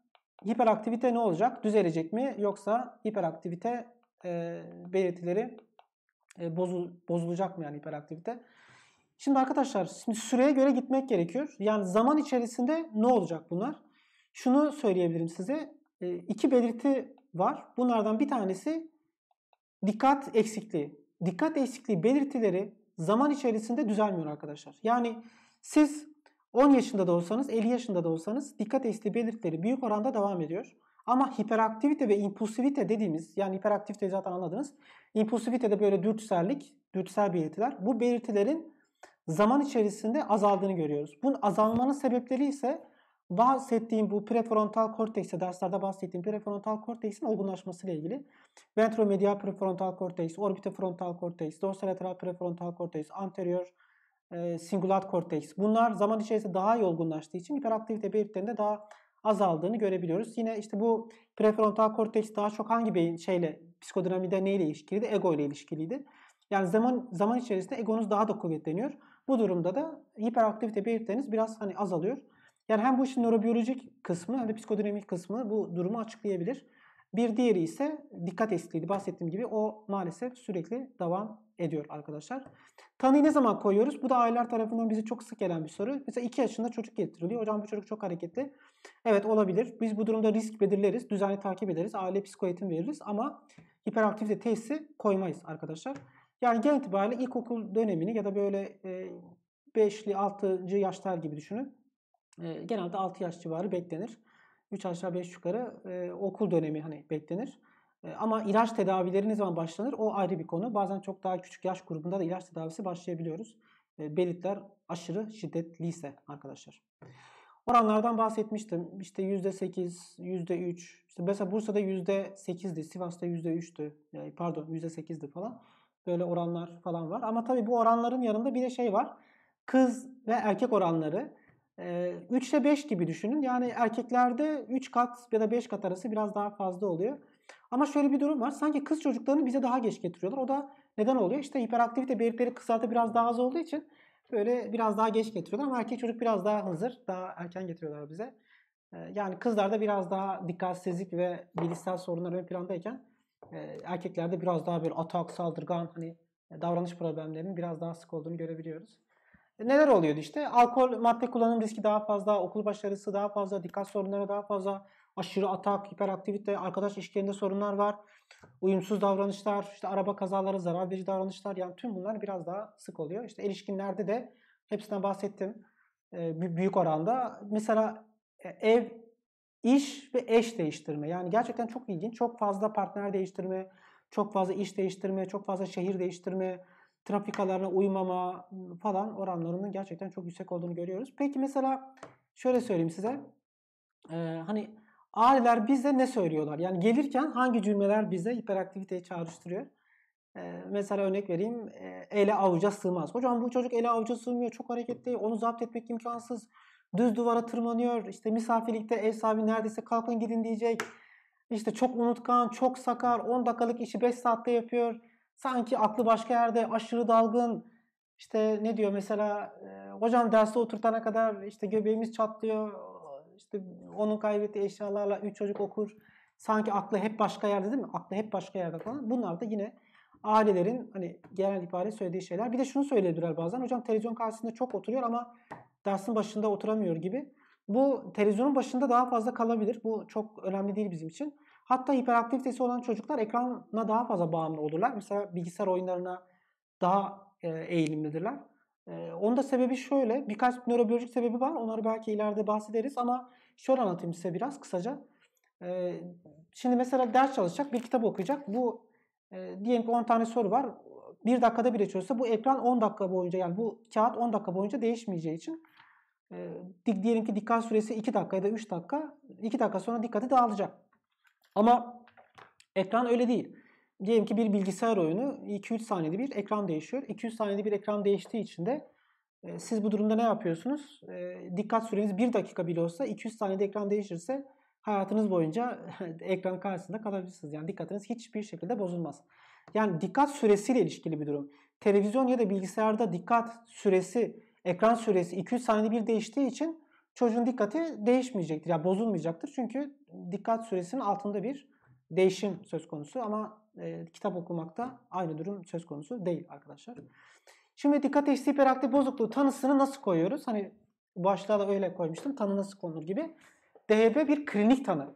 hiperaktivite ne olacak? Düzelecek mi? Yoksa hiperaktivite e, belirtileri e, bozul, bozulacak mı yani hiperaktivite? Şimdi arkadaşlar şimdi süreye göre gitmek gerekiyor. Yani zaman içerisinde ne olacak bunlar? Şunu söyleyebilirim size. E, iki belirti var. Bunlardan bir tanesi dikkat eksikliği. Dikkat eksikliği belirtileri zaman içerisinde düzelmiyor arkadaşlar. Yani siz 10 yaşında da olsanız, 50 yaşında da olsanız dikkat eksikliği belirtileri büyük oranda devam ediyor. Ama hiperaktivite ve impulsivite dediğimiz, yani hiperaktivite zaten anladınız. İmpulsivite de böyle dürtüsellik, dürtüsel belirtiler. Bu belirtilerin zaman içerisinde azaldığını görüyoruz. Bunun azalmanın sebepleri ise bahsettiğim bu prefrontal kortekste derslerde bahsettiğim prefrontal korteksin olgunlaşması ile ilgili ventromedial prefrontal korteks, orbitofrontal korteks, dorsolateral prefrontal korteks, anterior e, singulat korteks. Bunlar zaman içerisinde daha olgunlaştığı için hiperaktivite belirtilerinde daha azaldığını görebiliyoruz. Yine işte bu prefrontal korteks daha çok hangi beyin şeyle psikodinamide neyle ilişkiliydi? Ego ile ilişkiliydi. Yani zaman zaman içerisinde egonuz daha da kuvvetleniyor. Bu durumda da hiperaktivite belirtileriniz biraz hani azalıyor. Yani hem bu işin nörobiyolojik kısmı hem de psikodinamik kısmı bu durumu açıklayabilir. Bir diğeri ise dikkat eksikliği. Bahsettiğim gibi o maalesef sürekli devam ediyor arkadaşlar. Tanıyı ne zaman koyuyoruz? Bu da aileler tarafından bize çok sık gelen bir soru. Mesela 2 yaşında çocuk getiriliyor. Hocam bu çocuk çok hareketli. Evet olabilir. Biz bu durumda risk belirleriz. Düzenli takip ederiz. Aile psikoeğitim veririz. Ama hiperaktivite teşhisi koymayız arkadaşlar. Yani genel itibariyle ilkokul dönemini ya da böyle 5'li 6. yaşlar gibi düşünün. Genelde 6 yaş civarı beklenir. 3 aşağı 5 yukarı e, okul dönemi hani beklenir. E, ama ilaç tedavileri ne zaman başlanır o ayrı bir konu. Bazen çok daha küçük yaş grubunda da ilaç tedavisi başlayabiliyoruz. E, belirtiler aşırı şiddetliyse arkadaşlar. Oranlardan bahsetmiştim. İşte %8, %3, işte mesela Bursa'da %8'di, Sivas'ta %3'tü, yani pardon %8'di falan. Böyle oranlar falan var. Ama tabii bu oranların yanında bir de şey var. Kız ve erkek oranları. 3 ile 5 gibi düşünün. Yani erkeklerde 3 kat ya da 5 kat arası biraz daha fazla oluyor. Ama şöyle bir durum var. Sanki kız çocuklarını bize daha geç getiriyorlar. O da neden oluyor? İşte hiperaktivite belirtileri kızlarda biraz daha az olduğu için böyle biraz daha geç getiriyorlar. Ama erkek çocuk biraz daha hazır. Daha erken getiriyorlar bize. Yani kızlarda biraz daha dikkatsizlik ve bilişsel sorunlar ön plandayken erkeklerde biraz daha böyle atak, saldırgan hani davranış problemlerinin biraz daha sık olduğunu görebiliyoruz. Neler oluyordu işte? Alkol, madde kullanım riski daha fazla, okul başarısı daha fazla, dikkat sorunları daha fazla, aşırı atak, hiperaktivite, arkadaş ilişkilerinde sorunlar var, uyumsuz davranışlar, işte araba kazaları, zarar verici davranışlar yani tüm bunlar biraz daha sık oluyor. İşte ilişkinlerde de hepsinden bahsettim e, büyük oranda. Mesela e, ev, iş ve eş değiştirme. Yani gerçekten çok ilginç. Çok fazla partner değiştirme, çok fazla iş değiştirme, çok fazla şehir değiştirme, trafikalarına uymama falan oranlarının gerçekten çok yüksek olduğunu görüyoruz. Peki mesela şöyle söyleyeyim size. Ee, hani aileler bize ne söylüyorlar? Yani gelirken hangi cümleler bize hiperaktiviteyi çağrıştırıyor? Ee, mesela örnek vereyim. E, ele avuca sığmaz. Hocam bu çocuk ele avuca sığmıyor. Çok hareketli. Onu zapt etmek imkansız. Düz duvara tırmanıyor. İşte misafirlikte ev sahibi neredeyse kalkın gidin diyecek. İşte çok unutkan, çok sakar. 10 dakikalık işi 5 saatte yapıyor Sanki aklı başka yerde aşırı dalgın. İşte ne diyor mesela hocam derste oturtana kadar işte göbeğimiz çatlıyor. İşte onun kaybettiği eşyalarla üç çocuk okur. Sanki aklı hep başka yerde değil mi? Aklı hep başka yerde falan. Bunlar da yine ailelerin hani genel itibariyle söylediği şeyler. Bir de şunu söyleyebilirler bazen. Hocam televizyon karşısında çok oturuyor ama dersin başında oturamıyor gibi. Bu televizyonun başında daha fazla kalabilir. Bu çok önemli değil bizim için. Hatta hiperaktivitesi olan çocuklar ekrana daha fazla bağımlı olurlar. Mesela bilgisayar oyunlarına daha e, eğilimlidirler. E, onun da sebebi şöyle. Birkaç nörobiyolojik sebebi var. Onları belki ileride bahsederiz ama şöyle anlatayım size biraz kısaca. E, şimdi mesela ders çalışacak, bir kitap okuyacak. Bu diyelim ki 10 tane soru var. Bir dakikada bile çözse bu ekran 10 dakika boyunca yani bu kağıt 10 dakika boyunca değişmeyeceği için diyelim ki dikkat süresi 2 dakika ya da 3 dakika 2 dakika sonra dikkati dağılacak. Ama ekran öyle değil. Diyelim ki bir bilgisayar oyunu 2-3 saniyede bir ekran değişiyor. 200 saniyede bir ekran değiştiği için de e, siz bu durumda ne yapıyorsunuz? E, dikkat süreniz 1 dakika bile olsa 200 saniyede ekran değişirse hayatınız boyunca ekran karşısında kalabilirsiniz. Yani dikkatiniz hiçbir şekilde bozulmaz. Yani dikkat süresiyle ilişkili bir durum. Televizyon ya da bilgisayarda dikkat süresi, ekran süresi 200 saniyede bir değiştiği için çocuğun dikkati değişmeyecektir. Yani bozulmayacaktır. Çünkü dikkat süresinin altında bir değişim söz konusu ama e, kitap okumakta aynı durum söz konusu değil arkadaşlar. Şimdi dikkat eksikliği hiperaktif bozukluğu tanısını nasıl koyuyoruz? Hani başlığa da öyle koymuştum. Tanı nasıl konur gibi. DHB bir klinik tanı.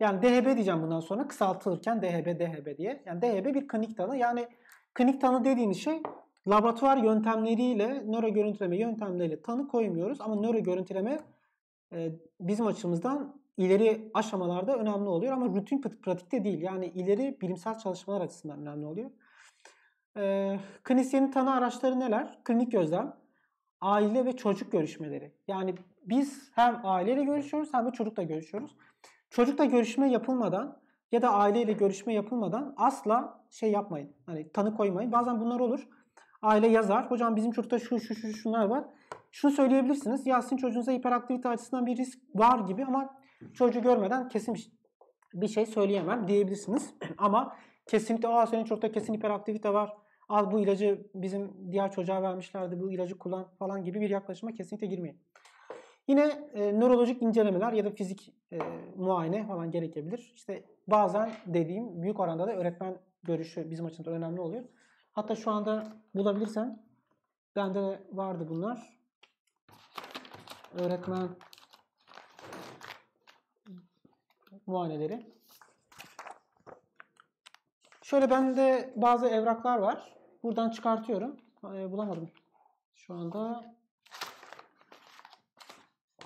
Yani DHB diyeceğim bundan sonra kısaltılırken DHB, DHB diye. Yani DHB bir klinik tanı. Yani klinik tanı dediğimiz şey laboratuvar yöntemleriyle, nöro görüntüleme yöntemleriyle tanı koymuyoruz. Ama nöro görüntüleme bizim açımızdan ileri aşamalarda önemli oluyor ama rutin pratikte değil. Yani ileri bilimsel çalışmalar açısından önemli oluyor. E, klinisyenin tanı araçları neler? Klinik gözlem, aile ve çocuk görüşmeleri. Yani biz hem aileyle görüşüyoruz hem de çocukla görüşüyoruz. Çocukla görüşme yapılmadan ya da aileyle görüşme yapılmadan asla şey yapmayın. Hani tanı koymayın. Bazen bunlar olur. Aile yazar. Hocam bizim çocukta şu şu şu şunlar var. Şunu söyleyebilirsiniz. Ya sizin çocuğunuza hiperaktivite açısından bir risk var gibi ama çocuğu görmeden kesin bir şey söyleyemem diyebilirsiniz. ama kesinlikle aa senin çocukta kesin hiperaktivite var. Al bu ilacı bizim diğer çocuğa vermişlerdi. Bu ilacı kullan falan gibi bir yaklaşıma kesinlikle girmeyin. Yine e, nörolojik incelemeler ya da fizik e, muayene falan gerekebilir. İşte bazen dediğim büyük oranda da öğretmen görüşü bizim açımızdan önemli oluyor. Hatta şu anda bulabilirsem bende vardı bunlar. Öğretmen muayeneleri. Şöyle bende bazı evraklar var. Buradan çıkartıyorum. E, bulamadım. Şu anda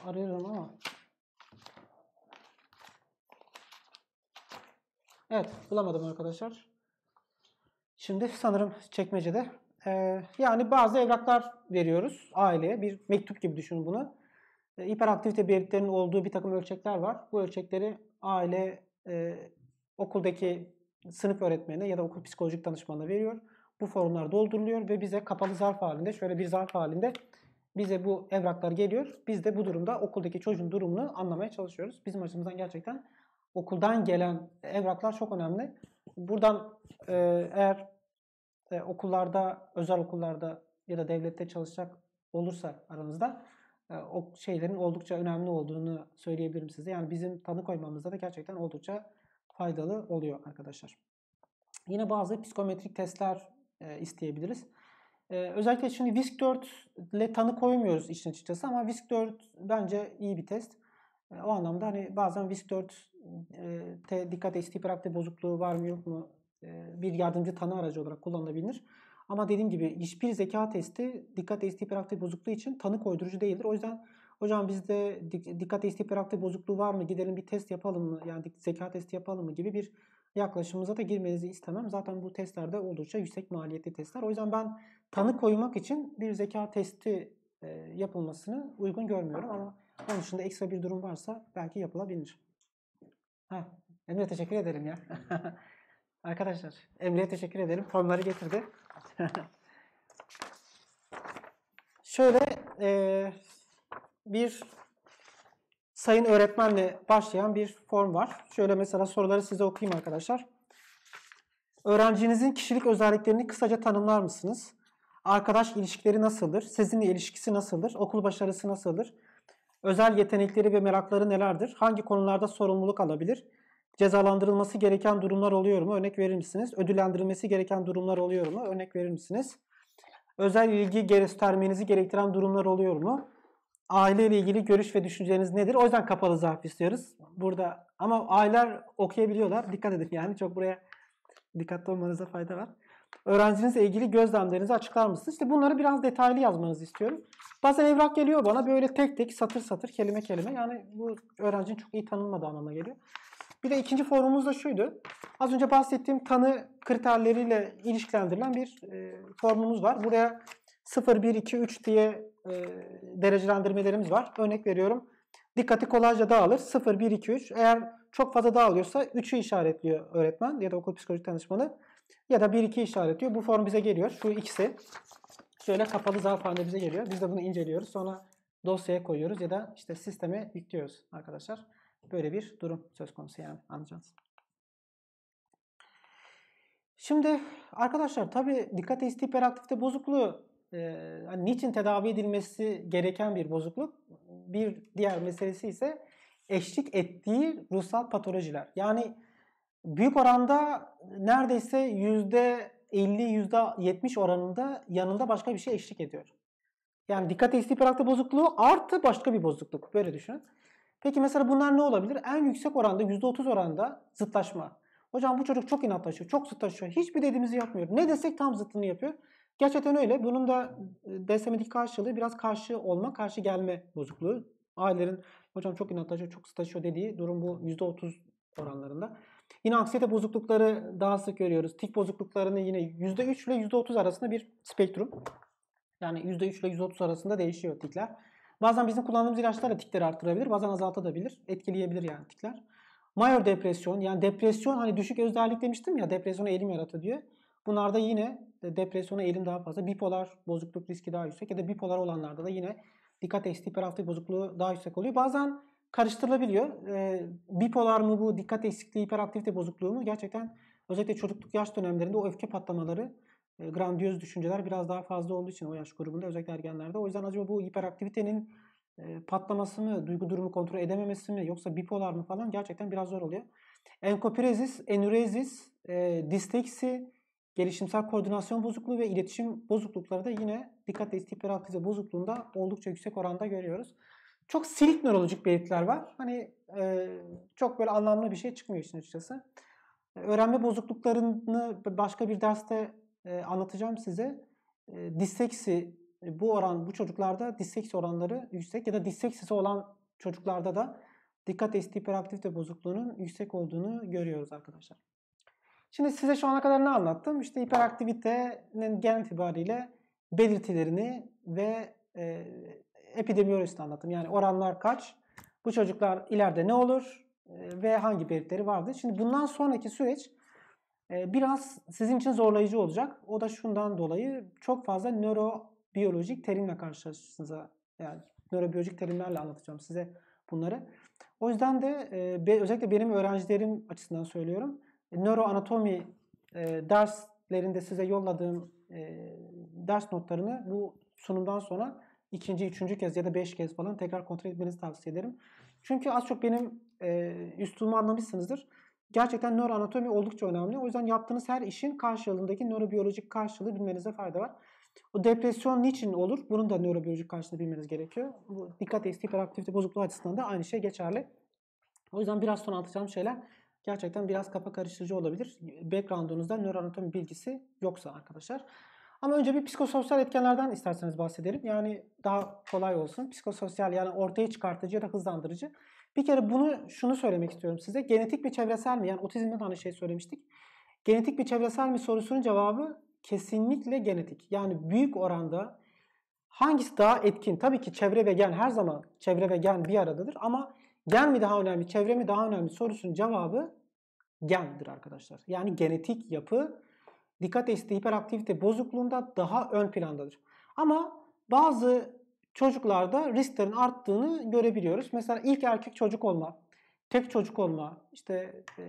arıyorum ama. Evet bulamadım arkadaşlar. Şimdi sanırım çekmecede. Ee, yani bazı evraklar veriyoruz aileye. Bir mektup gibi düşünün bunu. Ee, hiperaktivite belirtilerinin olduğu bir takım ölçekler var. Bu ölçekleri aile e, okuldaki sınıf öğretmenine ya da okul psikolojik danışmanına veriyor. Bu formlar dolduruluyor ve bize kapalı zarf halinde, şöyle bir zarf halinde bize bu evraklar geliyor. Biz de bu durumda okuldaki çocuğun durumunu anlamaya çalışıyoruz. Bizim açımızdan gerçekten okuldan gelen evraklar çok önemli. Buradan e, eğer e, okullarda, özel okullarda ya da devlette çalışacak olursa aranızda o şeylerin oldukça önemli olduğunu söyleyebilirim size. Yani bizim tanı koymamızda da gerçekten oldukça faydalı oluyor arkadaşlar. Yine bazı psikometrik testler e, isteyebiliriz. E, özellikle şimdi WISC-4 ile tanı koymuyoruz işin açıkçası ama WISC-4 bence iyi bir test. E, o anlamda hani bazen WISC-4 te dikkat hiperaktif bozukluğu var mı yok mu e, bir yardımcı tanı aracı olarak kullanılabilir. Ama dediğim gibi hiçbir zeka testi dikkat eksikliği hiperaktif bozukluğu için tanı koydurucu değildir. O yüzden hocam bizde dikkat eksikliği hiperaktif bozukluğu var mı gidelim bir test yapalım mı yani zeka testi yapalım mı gibi bir yaklaşımımıza da girmenizi istemem. Zaten bu testlerde oldukça yüksek maliyetli testler. O yüzden ben tanı koymak için bir zeka testi e, yapılmasını uygun görmüyorum ama onun dışında ekstra bir durum varsa belki yapılabilir. Ha, Emre teşekkür ederim ya. Arkadaşlar Emre'ye teşekkür ederim. Formları getirdi. Şöyle e, bir sayın öğretmenle başlayan bir form var. Şöyle mesela soruları size okuyayım arkadaşlar. Öğrencinizin kişilik özelliklerini kısaca tanımlar mısınız? Arkadaş ilişkileri nasıldır? Sizinle ilişkisi nasıldır? Okul başarısı nasıldır? Özel yetenekleri ve merakları nelerdir? Hangi konularda sorumluluk alabilir? Cezalandırılması gereken durumlar oluyor mu? Örnek verir misiniz? Ödüllendirilmesi gereken durumlar oluyor mu? Örnek verir misiniz? Özel ilgi göstermenizi gerektiren durumlar oluyor mu? Aile ile ilgili görüş ve düşünceniz nedir? O yüzden kapalı zarf istiyoruz. Burada ama aileler okuyabiliyorlar. Dikkat edin yani çok buraya dikkatli olmanıza fayda var. Öğrencinizle ilgili gözlemlerinizi açıklar mısınız? İşte bunları biraz detaylı yazmanızı istiyorum. Bazen evrak geliyor bana böyle tek tek satır satır kelime kelime. Yani bu öğrencinin çok iyi tanınmadığı anlamına geliyor. Bir de ikinci formumuz da şuydu. Az önce bahsettiğim tanı kriterleriyle ilişkilendirilen bir e, formumuz var. Buraya 0, 1, 2, 3 diye e, derecelendirmelerimiz var. Örnek veriyorum. Dikkati kolayca dağılır. 0, 1, 2, 3. Eğer çok fazla dağılıyorsa 3'ü işaretliyor öğretmen ya da okul psikolojik danışmanı. Ya da 1, 2 işaretliyor. Bu form bize geliyor. Şu ikisi. Şöyle kapalı zarf halinde bize geliyor. Biz de bunu inceliyoruz. Sonra dosyaya koyuyoruz ya da işte sisteme yüklüyoruz arkadaşlar. Böyle bir durum söz konusu yani anlayacağız. Şimdi arkadaşlar tabi dikkat eksikliği hiperaktivite bozukluğu hani niçin tedavi edilmesi gereken bir bozukluk? Bir diğer meselesi ise eşlik ettiği ruhsal patolojiler. Yani büyük oranda neredeyse yüzde 50, yüzde 70 oranında yanında başka bir şey eşlik ediyor. Yani dikkat eksikliği hiperaktivite bozukluğu artı başka bir bozukluk. Böyle düşünün. Peki mesela bunlar ne olabilir? En yüksek oranda %30 oranda zıtlaşma. Hocam bu çocuk çok inatlaşıyor, çok zıtlaşıyor. Hiçbir dediğimizi yapmıyor. Ne desek tam zıttını yapıyor. Gerçekten öyle. Bunun da e, DSM'deki karşılığı biraz karşı olma, karşı gelme bozukluğu. Ailelerin hocam çok inatlaşıyor, çok zıtlaşıyor dediği durum bu %30 oranlarında. Yine anksiyete bozuklukları daha sık görüyoruz. Tik bozukluklarını yine %3 ile %30 arasında bir spektrum. Yani %3 ile %30 arasında değişiyor tikler. Bazen bizim kullandığımız ilaçlar da tikleri arttırabilir, bazen azaltabilir, etkileyebilir yani tikler. Major depresyon yani depresyon hani düşük özellik demiştim ya depresyona eğilim yaratıyor diye. Bunlarda yine depresyona eğilim daha fazla. Bipolar bozukluk riski daha yüksek ya da bipolar olanlarda da yine dikkat eksikliği hiperaktif bozukluğu daha yüksek oluyor. Bazen karıştırılabiliyor. E, bipolar mı bu dikkat eksikliği hiperaktivite bozukluğu mu? Gerçekten özellikle çocukluk yaş dönemlerinde o öfke patlamaları, e, grandiyöz düşünceler biraz daha fazla olduğu için o yaş grubunda özellikle ergenlerde. O yüzden acaba bu hiperaktivitenin e, patlaması mı, duygu durumu kontrol edememesi mi yoksa bipolar mı falan gerçekten biraz zor oluyor. Enkoprezis, enürezis, e, disleksi, gelişimsel koordinasyon bozukluğu ve iletişim bozuklukları da yine dikkat eksikliği hiperaktivite bozukluğunda oldukça yüksek oranda görüyoruz. Çok silik nörolojik belirtiler var. Hani e, çok böyle anlamlı bir şey çıkmıyor işin açıkçası. Öğrenme bozukluklarını başka bir derste e, anlatacağım size. E, disseksi bu oran bu çocuklarda disseksi oranları yüksek ya da disseksisi olan çocuklarda da dikkat eksikliği hiperaktivite bozukluğunun yüksek olduğunu görüyoruz arkadaşlar. Şimdi size şu ana kadar ne anlattım? İşte hiperaktivitenin genel itibariyle belirtilerini ve e, epidemiyolojisini anlattım. Yani oranlar kaç? Bu çocuklar ileride ne olur? E, ve hangi belirtileri vardır? Şimdi bundan sonraki süreç biraz sizin için zorlayıcı olacak. O da şundan dolayı çok fazla nörobiyolojik terimle karşılaşırsınız. Yani nörobiyolojik terimlerle anlatacağım size bunları. O yüzden de özellikle benim öğrencilerim açısından söylüyorum nöroanatomi e, derslerinde size yolladığım ders notlarını bu sunumdan sonra ikinci, üçüncü kez ya da beş kez falan tekrar kontrol etmenizi tavsiye ederim. Çünkü az çok benim e, üslubumu anlamışsınızdır. Gerçekten nöroanatomi oldukça önemli. O yüzden yaptığınız her işin karşılığındaki nörobiyolojik karşılığı bilmenize fayda var. O depresyon niçin olur? Bunun da nörobiyolojik karşılığı bilmeniz gerekiyor. Bu dikkat eksikliği hiperaktivite bozukluğu açısından da aynı şey geçerli. O yüzden biraz sonra anlatacağım şeyler gerçekten biraz kafa karıştırıcı olabilir. Background'unuzda nöroanatomi bilgisi yoksa arkadaşlar. Ama önce bir psikososyal etkenlerden isterseniz bahsedelim. Yani daha kolay olsun. Psikososyal yani ortaya çıkartıcı ya da hızlandırıcı. Bir kere bunu şunu söylemek istiyorum size. Genetik bir çevresel mi? Yani otizmde de aynı şey söylemiştik. Genetik bir çevresel mi sorusunun cevabı kesinlikle genetik. Yani büyük oranda hangisi daha etkin? Tabii ki çevre ve gen her zaman çevre ve gen bir aradadır ama Gen mi daha önemli, çevre mi daha önemli sorusunun cevabı gendir arkadaşlar. Yani genetik yapı dikkat eksikliği hiperaktivite bozukluğunda daha ön plandadır. Ama bazı çocuklarda risklerin arttığını görebiliyoruz. Mesela ilk erkek çocuk olma, tek çocuk olma, işte e,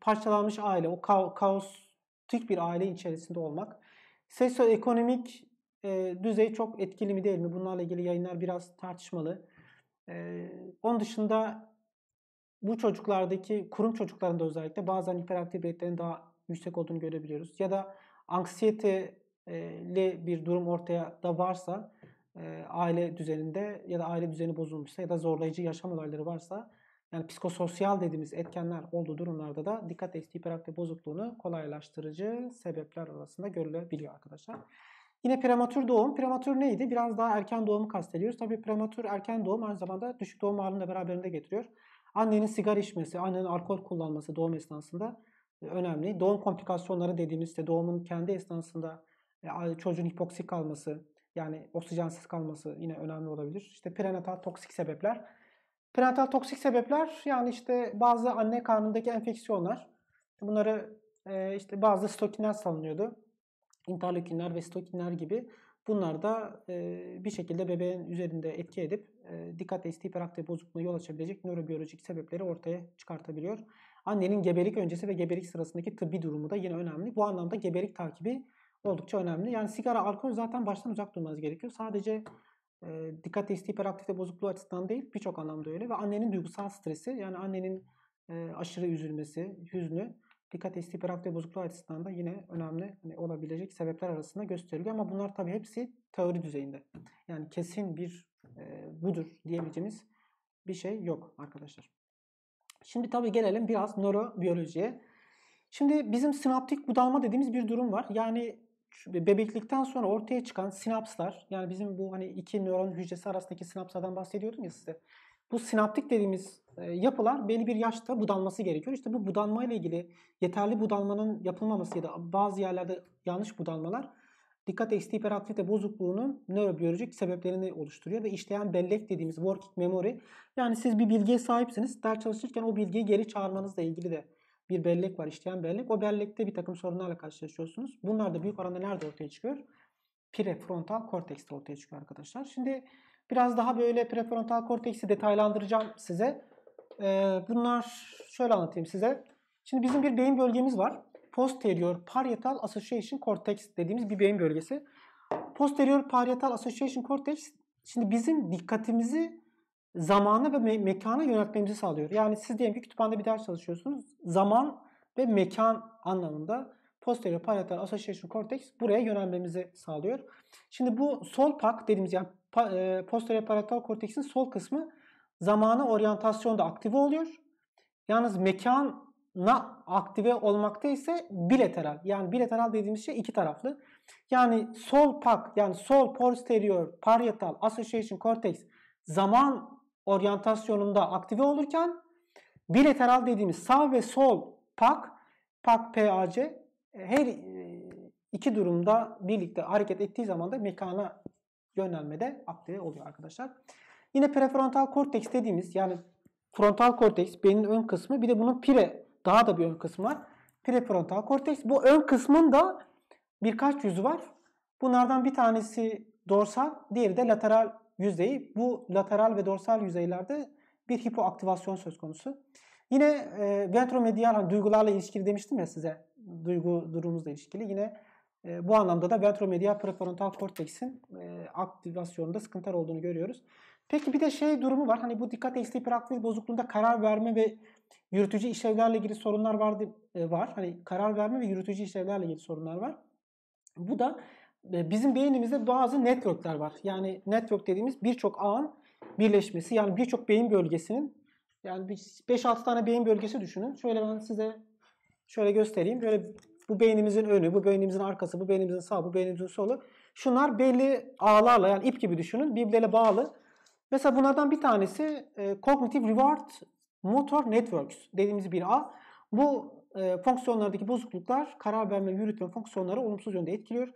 parçalanmış aile, o ka- kaostik bir aile içerisinde olmak, sosyoekonomik e, düzey çok etkili mi değil mi? Bunlarla ilgili yayınlar biraz tartışmalı. Ee, onun dışında bu çocuklardaki kurum çocuklarında özellikle bazen hiperaktif belirtilerin daha yüksek olduğunu görebiliyoruz. Ya da anksiyeteli bir durum ortaya da varsa aile düzeninde ya da aile düzeni bozulmuşsa ya da zorlayıcı yaşam olayları varsa yani psikososyal dediğimiz etkenler olduğu durumlarda da dikkat eksikliği hiperaktif bozukluğunu kolaylaştırıcı sebepler arasında görülebiliyor arkadaşlar. Yine prematür doğum. Prematür neydi? Biraz daha erken doğumu kastediyoruz. Tabii prematür erken doğum aynı zamanda düşük doğum ağırlığını da beraberinde getiriyor. Annenin sigara içmesi, annenin alkol kullanması doğum esnasında e, önemli. Doğum komplikasyonları dediğimizde doğumun kendi esnasında e, çocuğun hipoksik kalması, yani oksijensiz kalması yine önemli olabilir. İşte prenatal toksik sebepler. Prenatal toksik sebepler yani işte bazı anne karnındaki enfeksiyonlar. Bunları e, işte bazı stokinler salınıyordu interleukinler ve stokinler gibi bunlar da e, bir şekilde bebeğin üzerinde etki edip e, dikkat eksikliği hiperaktif bozukluğuna yol açabilecek nörobiyolojik sebepleri ortaya çıkartabiliyor. Annenin gebelik öncesi ve gebelik sırasındaki tıbbi durumu da yine önemli. Bu anlamda gebelik takibi oldukça önemli. Yani sigara, alkol zaten baştan uzak durmanız gerekiyor. Sadece e, dikkat eksikliği hiperaktifte bozukluğu açısından değil birçok anlamda öyle. Ve annenin duygusal stresi yani annenin e, aşırı üzülmesi, hüznü dikkat eksikliği hiperaktif bozukluğu açısından da yine önemli hani olabilecek sebepler arasında gösteriliyor. Ama bunlar tabii hepsi teori düzeyinde. Yani kesin bir e, budur diyebileceğimiz bir şey yok arkadaşlar. Şimdi tabii gelelim biraz nörobiyolojiye. Şimdi bizim sinaptik budalma dediğimiz bir durum var. Yani bebeklikten sonra ortaya çıkan sinapslar yani bizim bu hani iki nöron hücresi arasındaki sinapslardan bahsediyordum ya size. Bu sinaptik dediğimiz e, yapılar belli bir yaşta budanması gerekiyor. İşte bu budanma ile ilgili yeterli budanmanın yapılmaması ya da bazı yerlerde yanlış budanmalar dikkat eksikliği hiperaktivite bozukluğunun nörobiyolojik sebeplerini oluşturuyor ve işleyen bellek dediğimiz working memory yani siz bir bilgiye sahipsiniz. Ders çalışırken o bilgiyi geri çağırmanızla ilgili de bir bellek var, işleyen bellek. O bellekte bir takım sorunlarla karşılaşıyorsunuz. Bunlar da büyük oranda nerede ortaya çıkıyor? Prefrontal kortekste ortaya çıkıyor arkadaşlar. Şimdi biraz daha böyle prefrontal korteksi detaylandıracağım size. Ee, bunlar şöyle anlatayım size. Şimdi bizim bir beyin bölgemiz var. Posterior parietal association cortex dediğimiz bir beyin bölgesi. Posterior parietal association cortex şimdi bizim dikkatimizi zamana ve me- mekana yöneltmemizi sağlıyor. Yani siz diyelim ki kütüphanede bir ders çalışıyorsunuz. Zaman ve mekan anlamında posterior parietal association cortex buraya yönelmemizi sağlıyor. Şimdi bu sol pak dediğimiz yani pa- posterior parietal korteksin sol kısmı zamana oryantasyonda aktive oluyor. Yalnız mekana aktive olmakta ise bilateral. Yani bilateral dediğimiz şey iki taraflı. Yani sol pak yani sol posterior parietal association cortex zaman oryantasyonunda aktive olurken bilateral dediğimiz sağ ve sol pak pak PAC her iki durumda birlikte hareket ettiği zaman da mekana yönelmede aktive oluyor arkadaşlar. Yine prefrontal korteks dediğimiz yani frontal korteks beynin ön kısmı bir de bunun pire daha da bir ön kısmı var. Prefrontal korteks. Bu ön kısmın da birkaç yüzü var. Bunlardan bir tanesi dorsal, diğeri de lateral yüzeyi. Bu lateral ve dorsal yüzeylerde bir hipoaktivasyon söz konusu. Yine e, ventromedial hani duygularla ilişkili demiştim ya size. Duygu durumumuzla ilişkili. Yine e, bu anlamda da ventromedial prefrontal korteksin e, aktivasyonunda sıkıntılar olduğunu görüyoruz. Peki bir de şey durumu var. Hani bu dikkat eksikliği hiperaktivite bozukluğunda karar verme ve yürütücü işlevlerle ilgili sorunlar vardı, e, var. Hani karar verme ve yürütücü işlevlerle ilgili sorunlar var. Bu da bizim beynimizde bazı networkler var. Yani network dediğimiz birçok ağın birleşmesi. Yani birçok beyin bölgesinin yani 5-6 tane beyin bölgesi düşünün. Şöyle ben size şöyle göstereyim. Böyle bu beynimizin önü, bu beynimizin arkası, bu beynimizin sağ, bu beynimizin solu. Şunlar belli ağlarla yani ip gibi düşünün. Birbirleriyle bağlı. Mesela bunlardan bir tanesi e, Cognitive Reward Motor Networks dediğimiz bir ağ. Bu e, fonksiyonlardaki bozukluklar karar verme, yürütme fonksiyonları olumsuz yönde etkiliyor.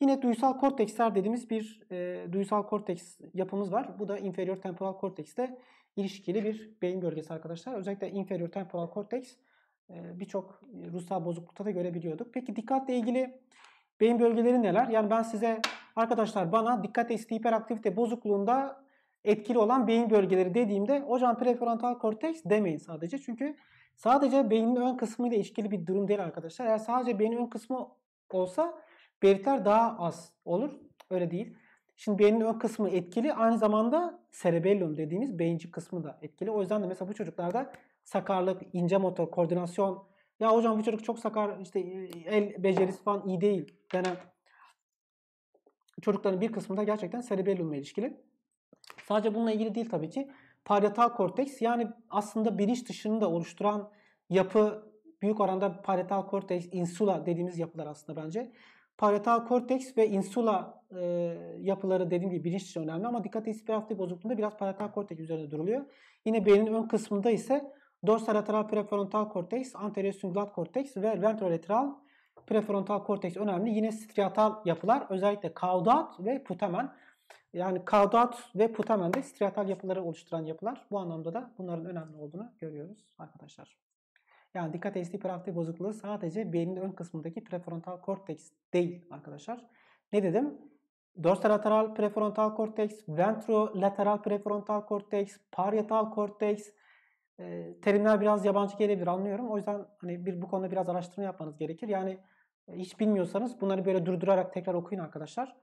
Yine duysal korteksler dediğimiz bir e, duysal korteks yapımız var. Bu da inferior temporal kortekste ilişkili bir beyin bölgesi arkadaşlar. Özellikle inferior temporal korteks e, birçok ruhsal bozuklukta da görebiliyorduk. Peki dikkatle ilgili beyin bölgeleri neler? Yani ben size arkadaşlar bana dikkat eksikliği hiperaktivite bozukluğunda etkili olan beyin bölgeleri dediğimde hocam prefrontal korteks demeyin sadece. Çünkü sadece beynin ön kısmı ile ilişkili bir durum değil arkadaşlar. Eğer sadece beynin ön kısmı olsa belirtiler daha az olur. Öyle değil. Şimdi beynin ön kısmı etkili. Aynı zamanda cerebellum dediğimiz beyincik kısmı da etkili. O yüzden de mesela bu çocuklarda sakarlık, ince motor, koordinasyon ya hocam bu çocuk çok sakar işte el becerisi falan iyi değil denen çocukların bir kısmında gerçekten cerebellumla ilişkili. Sadece bununla ilgili değil tabii ki. Parietal korteks yani aslında bilinç dışını da oluşturan yapı büyük oranda parietal korteks, insula dediğimiz yapılar aslında bence. Parietal korteks ve insula e, yapıları dediğim gibi bilinç dışı önemli ama dikkat hiperaktif bozukluğunda biraz parietal korteks üzerinde duruluyor. Yine beynin ön kısmında ise dorsolateral prefrontal korteks, anterior cingulate korteks ve ventrolateral prefrontal korteks önemli. Yine striatal yapılar özellikle kaudat ve putamen. Yani kaudat ve putamen de striatal yapıları oluşturan yapılar. Bu anlamda da bunların önemli olduğunu görüyoruz arkadaşlar. Yani dikkat eksikliği hiperaktif bozukluğu sadece beynin ön kısmındaki prefrontal korteks değil arkadaşlar. Ne dedim? Dorsolateral prefrontal korteks, ventrolateral prefrontal korteks, parietal korteks, e, terimler biraz yabancı gelebilir anlıyorum. O yüzden hani bir bu konuda biraz araştırma yapmanız gerekir. Yani hiç bilmiyorsanız bunları böyle durdurarak tekrar okuyun arkadaşlar.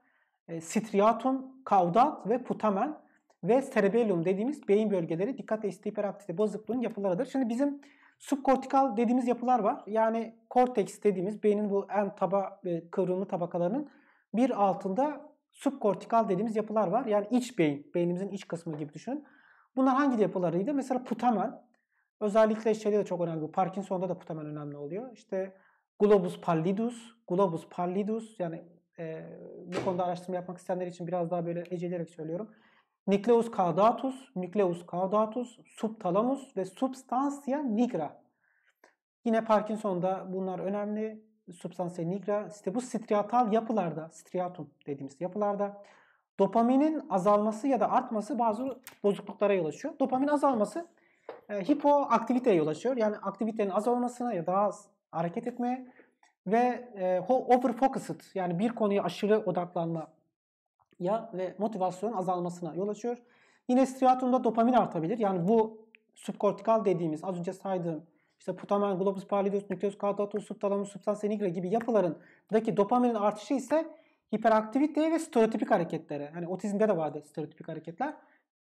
E, striatum, caudat ve putamen ve cerebellum dediğimiz beyin bölgeleri dikkat ve hiperaktivite bozukluğunun yapılarıdır. Şimdi bizim subkortikal dediğimiz yapılar var. Yani korteks dediğimiz beynin bu en taba ve kıvrımlı tabakalarının bir altında subkortikal dediğimiz yapılar var. Yani iç beyin, beynimizin iç kısmı gibi düşünün. Bunlar hangi yapılarıydı? Mesela putamen. Özellikle şeyde de çok önemli. Parkinson'da da putamen önemli oluyor. İşte globus pallidus, globus pallidus yani e, bu konuda araştırma yapmak isteyenler için biraz daha böyle eceleyerek söylüyorum. Nucleus caudatus, nucleus caudatus, subthalamus ve substantia nigra. Yine Parkinson'da bunlar önemli. substantia nigra. İşte bu striatal yapılarda, striatum dediğimiz yapılarda dopaminin azalması ya da artması bazı bozukluklara yol açıyor. Dopamin azalması e, hipoaktiviteye yol açıyor. Yani aktivitenin azalmasına ya daha az hareket etmeye ve e, over focused yani bir konuya aşırı odaklanma ya ve motivasyon azalmasına yol açıyor. Yine striatumda dopamin artabilir. Yani bu subkortikal dediğimiz az önce saydığım işte putamen, globus pallidus, nucleus caudatus, subthalamus, substantia nigra gibi yapılarındaki dopaminin artışı ise hiperaktiviteye ve stereotipik hareketlere. Hani otizmde de vardı stereotipik hareketler.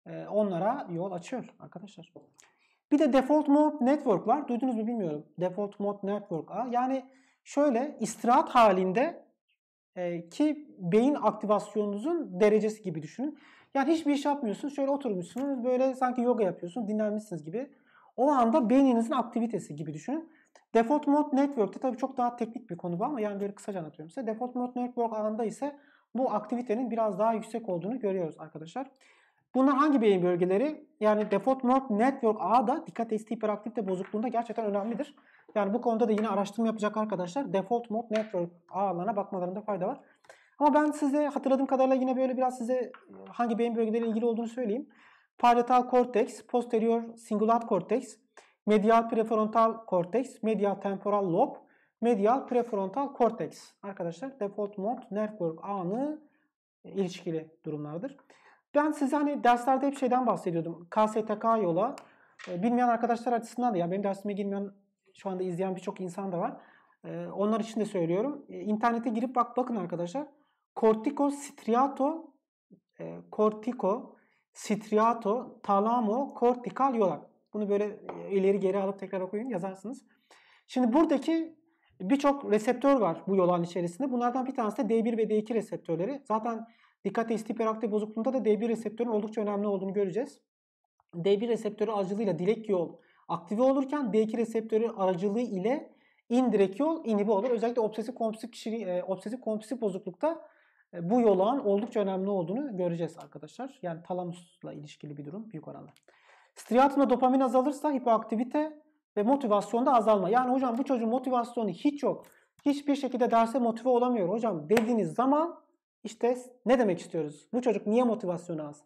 E, onlara yol açıyor arkadaşlar. Bir de default mode network var. Duydunuz mu bilmiyorum. Default mode network. Yani şöyle istirahat halinde e, ki beyin aktivasyonunuzun derecesi gibi düşünün. Yani hiçbir iş yapmıyorsunuz. Şöyle oturmuşsunuz. Böyle sanki yoga yapıyorsunuz. Dinlenmişsiniz gibi. O anda beyninizin aktivitesi gibi düşünün. Default Mode Network'te tabii çok daha teknik bir konu bu ama yani böyle kısaca anlatıyorum size. Default Mode Network anında ise bu aktivitenin biraz daha yüksek olduğunu görüyoruz arkadaşlar. Bunlar hangi beyin bölgeleri? Yani Default Mode Network ağda dikkat testi hiperaktivite bozukluğunda gerçekten önemlidir. Yani bu konuda da yine araştırma yapacak arkadaşlar Default Mode Network ağlarına bakmalarında fayda var. Ama ben size hatırladığım kadarıyla yine böyle biraz size e, hangi beyin bölgeleriyle ilgili olduğunu söyleyeyim. Parietal cortex, posterior cingulate cortex, medial prefrontal cortex, medial temporal lob, medial prefrontal cortex. Arkadaşlar default mode network ağını e, ilişkili durumlardır. Ben size hani derslerde hep şeyden bahsediyordum. KSTK yola. E, bilmeyen arkadaşlar açısından da yani benim dersime girmeyen şu anda izleyen birçok insan da var. Onlar için de söylüyorum. İnternete girip bak bakın arkadaşlar. Cortico striato e, cortico striato talamo kortikal yolak. Bunu böyle e, ileri geri alıp tekrar okuyun yazarsınız. Şimdi buradaki birçok reseptör var bu yolağın içerisinde. Bunlardan bir tanesi de D1 ve D2 reseptörleri. Zaten dikkat esti hiperaktif bozukluğunda da D1 reseptörün oldukça önemli olduğunu göreceğiz. D1 reseptörü aracılığıyla dilek yol aktive olurken D2 reseptörü aracılığı ile indirek yol inhibe olur. Özellikle obsesif kompulsif kişilik, e, obsesif kompulsif bozuklukta e, bu yolağın oldukça önemli olduğunu göreceğiz arkadaşlar. Yani talamusla ilişkili bir durum büyük oranda. Striatumda dopamin azalırsa hipoaktivite ve motivasyonda azalma. Yani hocam bu çocuğun motivasyonu hiç yok. Hiçbir şekilde derse motive olamıyor hocam dediğiniz zaman işte ne demek istiyoruz? Bu çocuk niye motivasyonu az?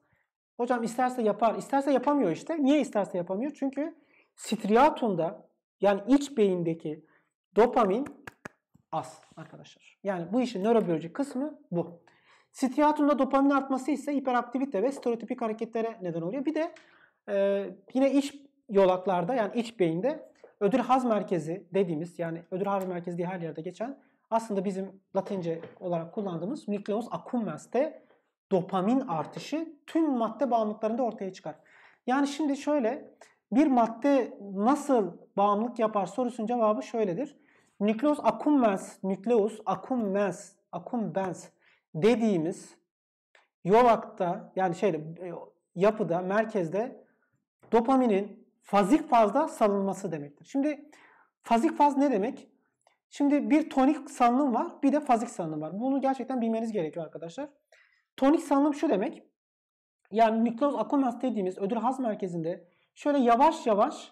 Hocam isterse yapar, isterse yapamıyor işte. Niye isterse yapamıyor? Çünkü striatumda yani iç beyindeki dopamin az arkadaşlar. Yani bu işin nörobiyolojik kısmı bu. Striatumda dopamin artması ise hiperaktivite ve stereotipik hareketlere neden oluyor. Bir de e, yine iç yolaklarda yani iç beyinde ödül haz merkezi dediğimiz yani ödül haz merkezi diye her yerde geçen aslında bizim latince olarak kullandığımız nucleus accumbens'te dopamin artışı tüm madde bağımlılıklarında ortaya çıkar. Yani şimdi şöyle bir madde nasıl bağımlılık yapar sorusunun cevabı şöyledir. Nucleus accumbens, nucleus accumbens, accumbens dediğimiz yolakta yani şeyde yapıda, merkezde dopaminin fazik fazda salınması demektir. Şimdi fazik faz ne demek? Şimdi bir tonik salınım var, bir de fazik salınım var. Bunu gerçekten bilmeniz gerekiyor arkadaşlar. Tonik salınım şu demek. Yani nükleus accumbens dediğimiz ödül haz merkezinde şöyle yavaş yavaş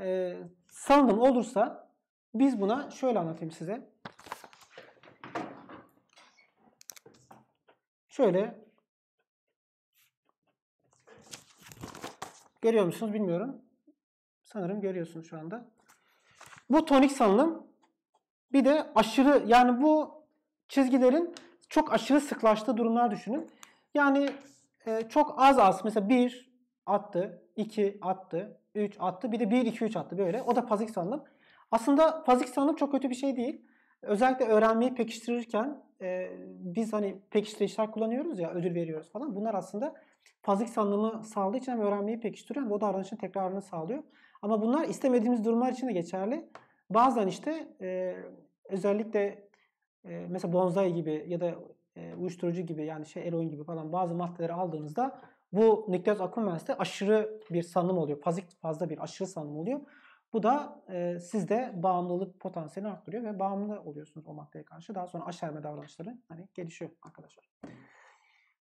e, salınım olursa biz buna şöyle anlatayım size. Şöyle görüyor musunuz bilmiyorum. Sanırım görüyorsunuz şu anda. Bu tonik salınım bir de aşırı yani bu çizgilerin çok aşırı sıklaştığı durumlar düşünün. Yani e, çok az az mesela 1 attı, 2 attı, 3 attı, bir de 1 2 3 attı böyle. O da pazik salınım. Aslında fazik sanım çok kötü bir şey değil. Özellikle öğrenmeyi pekiştirirken e, biz hani pekiştiriciler kullanıyoruz ya ödül veriyoruz falan. Bunlar aslında fazik sanımı sağladığı için hem öğrenmeyi pekiştiriyor hem de o davranışın tekrarını sağlıyor. Ama bunlar istemediğimiz durumlar için de geçerli. Bazen işte e, özellikle e, mesela bonsai gibi ya da e, uyuşturucu gibi yani şey eroin gibi falan bazı maddeleri aldığınızda bu nükleus accumbens'te aşırı bir sanım oluyor. Fazik fazla bir aşırı sanım oluyor. Bu da e, sizde bağımlılık potansiyelini arttırıyor ve bağımlı oluyorsunuz o maddeye karşı. Daha sonra aşerme davranışları hani gelişiyor arkadaşlar.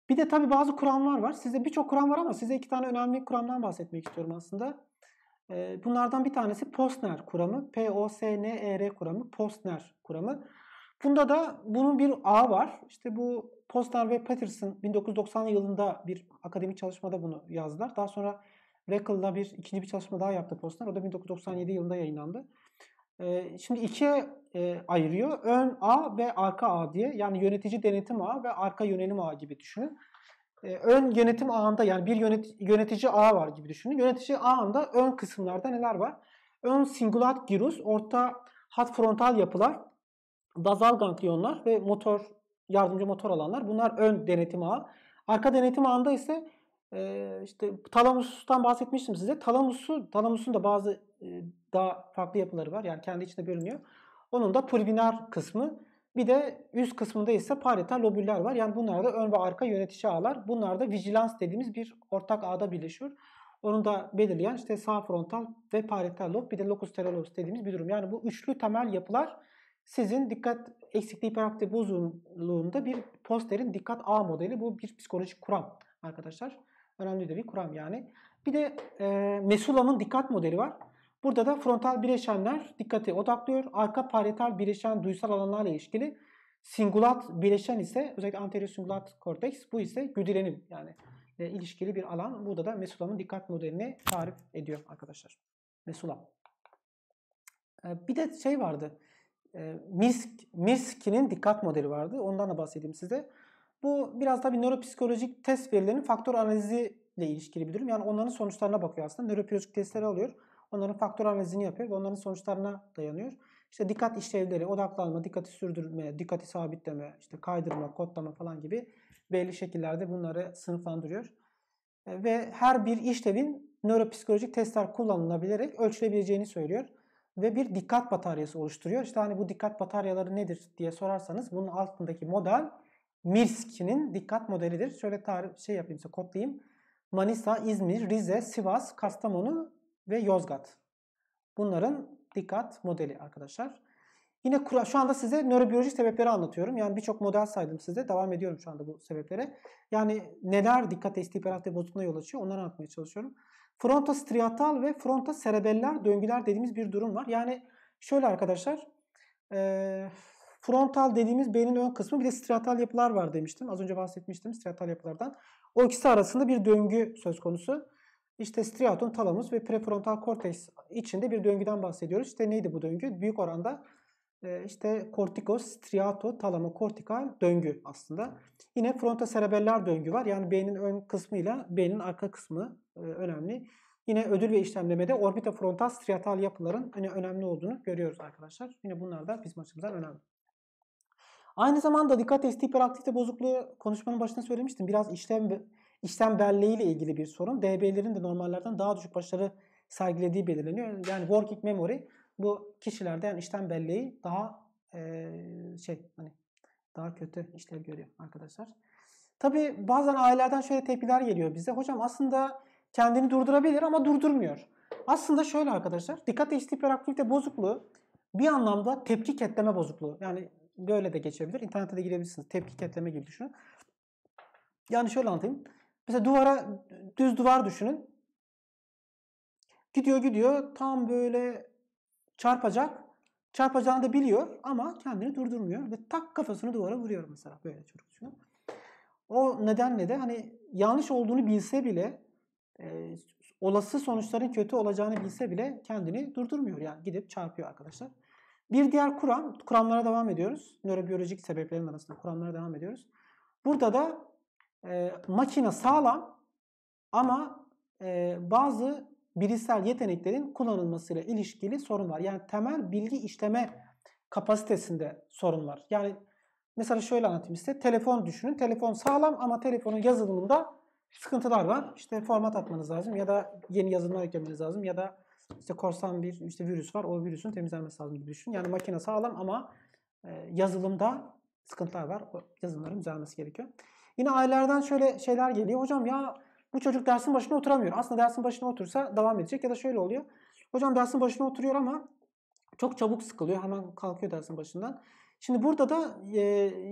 Bir de tabii bazı kuramlar var. Size birçok kuram var ama size iki tane önemli kuramdan bahsetmek istiyorum aslında. E, bunlardan bir tanesi Posner kuramı. P-O-S-N-E-R kuramı. Posner kuramı. Bunda da bunun bir ağı var. İşte bu Posner ve Patterson 1990 yılında bir akademik çalışmada bunu yazdılar. Daha sonra Reckel'la bir ikinci bir çalışma daha yaptı Posner. O da 1997 yılında yayınlandı. Ee, şimdi ikiye e, ayırıyor. Ön ağ ve arka ağ diye. Yani yönetici denetim ağı ve arka yönelim ağı gibi düşünün. Ee, ön yönetim ağında yani bir yönetici ağ var gibi düşünün. Yönetici ağında ön kısımlarda neler var? Ön singulat gyrus, orta hat frontal yapılar, bazal ganglionlar ve motor yardımcı motor alanlar. Bunlar ön denetim ağı. Arka denetim ağında ise e, işte talamustan bahsetmiştim size. Talamusu, talamusun da bazı e, daha farklı yapıları var. Yani kendi içinde bölünüyor. Onun da pulvinar kısmı. Bir de üst kısmında ise parietal lobüller var. Yani bunlar da ön ve arka yönetici ağlar. Bunlar da vigilans dediğimiz bir ortak ağda birleşiyor. Onu da belirleyen işte sağ frontal ve parietal lob bir de locus terolobus dediğimiz bir durum. Yani bu üçlü temel yapılar sizin dikkat eksikliği hiperaktif bozukluğunda bir posterin dikkat A modeli. Bu bir psikolojik kuram arkadaşlar. Önemli de bir kuram yani. Bir de e, Mesulam'ın dikkat modeli var. Burada da frontal bileşenler dikkati odaklıyor. Arka parietal bileşen duysal alanlarla ilişkili. Singulat bileşen ise özellikle anterior singulat korteks bu ise güdülenim yani e, ilişkili bir alan. Burada da Mesulam'ın dikkat modelini tarif ediyor arkadaşlar. Mesulam. E, bir de şey vardı. E, Misk, Miski'nin dikkat modeli vardı. Ondan da bahsedeyim size. Bu biraz da bir nöropsikolojik test verilerinin faktör analizi ile ilişkili bir durum. Yani onların sonuçlarına bakıyor aslında. Nöropsikolojik testleri alıyor. Onların faktör analizini yapıyor ve onların sonuçlarına dayanıyor. İşte dikkat işlevleri, odaklanma, dikkati sürdürme, dikkati sabitleme, işte kaydırma, kodlama falan gibi belli şekillerde bunları sınıflandırıyor. E, ve her bir işlevin nöropsikolojik testler kullanılabilerek ölçülebileceğini söylüyor. Ve bir dikkat bataryası oluşturuyor. İşte hani bu dikkat bataryaları nedir diye sorarsanız bunun altındaki model Mirsky'nin dikkat modelidir. Şöyle tarif şey yapayım size kodlayayım. Manisa, İzmir, Rize, Sivas, Kastamonu ve Yozgat. Bunların dikkat modeli arkadaşlar. Yine şu anda size nörobiyolojik sebepleri anlatıyorum. Yani birçok model saydım size. Devam ediyorum şu anda bu sebeplere. Yani neler dikkat esti hiperaktif bozukluğuna yol açıyor onları anlatmaya çalışıyorum. Frontostriatal ve frontoserebeller döngüler dediğimiz bir durum var. Yani şöyle arkadaşlar. E, frontal dediğimiz beynin ön kısmı bir de striatal yapılar var demiştim. Az önce bahsetmiştim striatal yapılardan. O ikisi arasında bir döngü söz konusu. İşte striatum, talamus ve prefrontal korteks içinde bir döngüden bahsediyoruz. İşte neydi bu döngü? Büyük oranda e, işte kortikos, striato, talamo, kortikal döngü aslında. Yine frontoserebeller döngü var. Yani beynin ön kısmıyla beynin arka kısmı önemli. Yine ödül ve işlemlemede orbitofrontal striatal yapıların hani önemli olduğunu görüyoruz arkadaşlar. Yine bunlar da bizim açımızdan önemli. Aynı zamanda dikkat testi hiperaktivite bozukluğu konuşmanın başında söylemiştim. Biraz işlem işlem belleği ile ilgili bir sorun. DB'lerin de normallerden daha düşük başarı sergilediği belirleniyor. Yani working memory bu kişilerde yani işlem belleği daha e, şey hani daha kötü işlev görüyor arkadaşlar. Tabi bazen ailelerden şöyle tepkiler geliyor bize. Hocam aslında kendini durdurabilir ama durdurmuyor. Aslında şöyle arkadaşlar. Dikkat eksikliği hiperaktivite bozukluğu bir anlamda tepki ketleme bozukluğu. Yani böyle de geçebilir. İnternete de girebilirsiniz. Tepki ketleme gibi düşünün. Yani şöyle anlatayım. Mesela duvara düz duvar düşünün. Gidiyor gidiyor tam böyle çarpacak. Çarpacağını da biliyor ama kendini durdurmuyor ve tak kafasını duvara vuruyor mesela böyle çocuk düşünün. O nedenle de hani yanlış olduğunu bilse bile e, olası sonuçların kötü olacağını bilse bile kendini durdurmuyor. Yani gidip çarpıyor arkadaşlar. Bir diğer kuram, kuramlara devam ediyoruz. Nörobiyolojik sebeplerin arasında kuramlara devam ediyoruz. Burada da e, makine sağlam ama e, bazı bilişsel yeteneklerin kullanılmasıyla ilişkili sorun var. Yani temel bilgi işleme kapasitesinde sorun var. Yani mesela şöyle anlatayım size. Telefon düşünün. Telefon sağlam ama telefonun yazılımında sıkıntılar var. İşte format atmanız lazım ya da yeni yazılımlar eklemeniz lazım ya da işte korsan bir işte virüs var. O virüsün temizlenmesi lazım gibi düşün. Yani makine sağlam ama e, yazılımda sıkıntılar var. O yazılımların düzelmesi gerekiyor. Yine ailelerden şöyle şeyler geliyor. Hocam ya bu çocuk dersin başına oturamıyor. Aslında dersin başına otursa devam edecek ya da şöyle oluyor. Hocam dersin başına oturuyor ama çok çabuk sıkılıyor. Hemen kalkıyor dersin başından. Şimdi burada da e,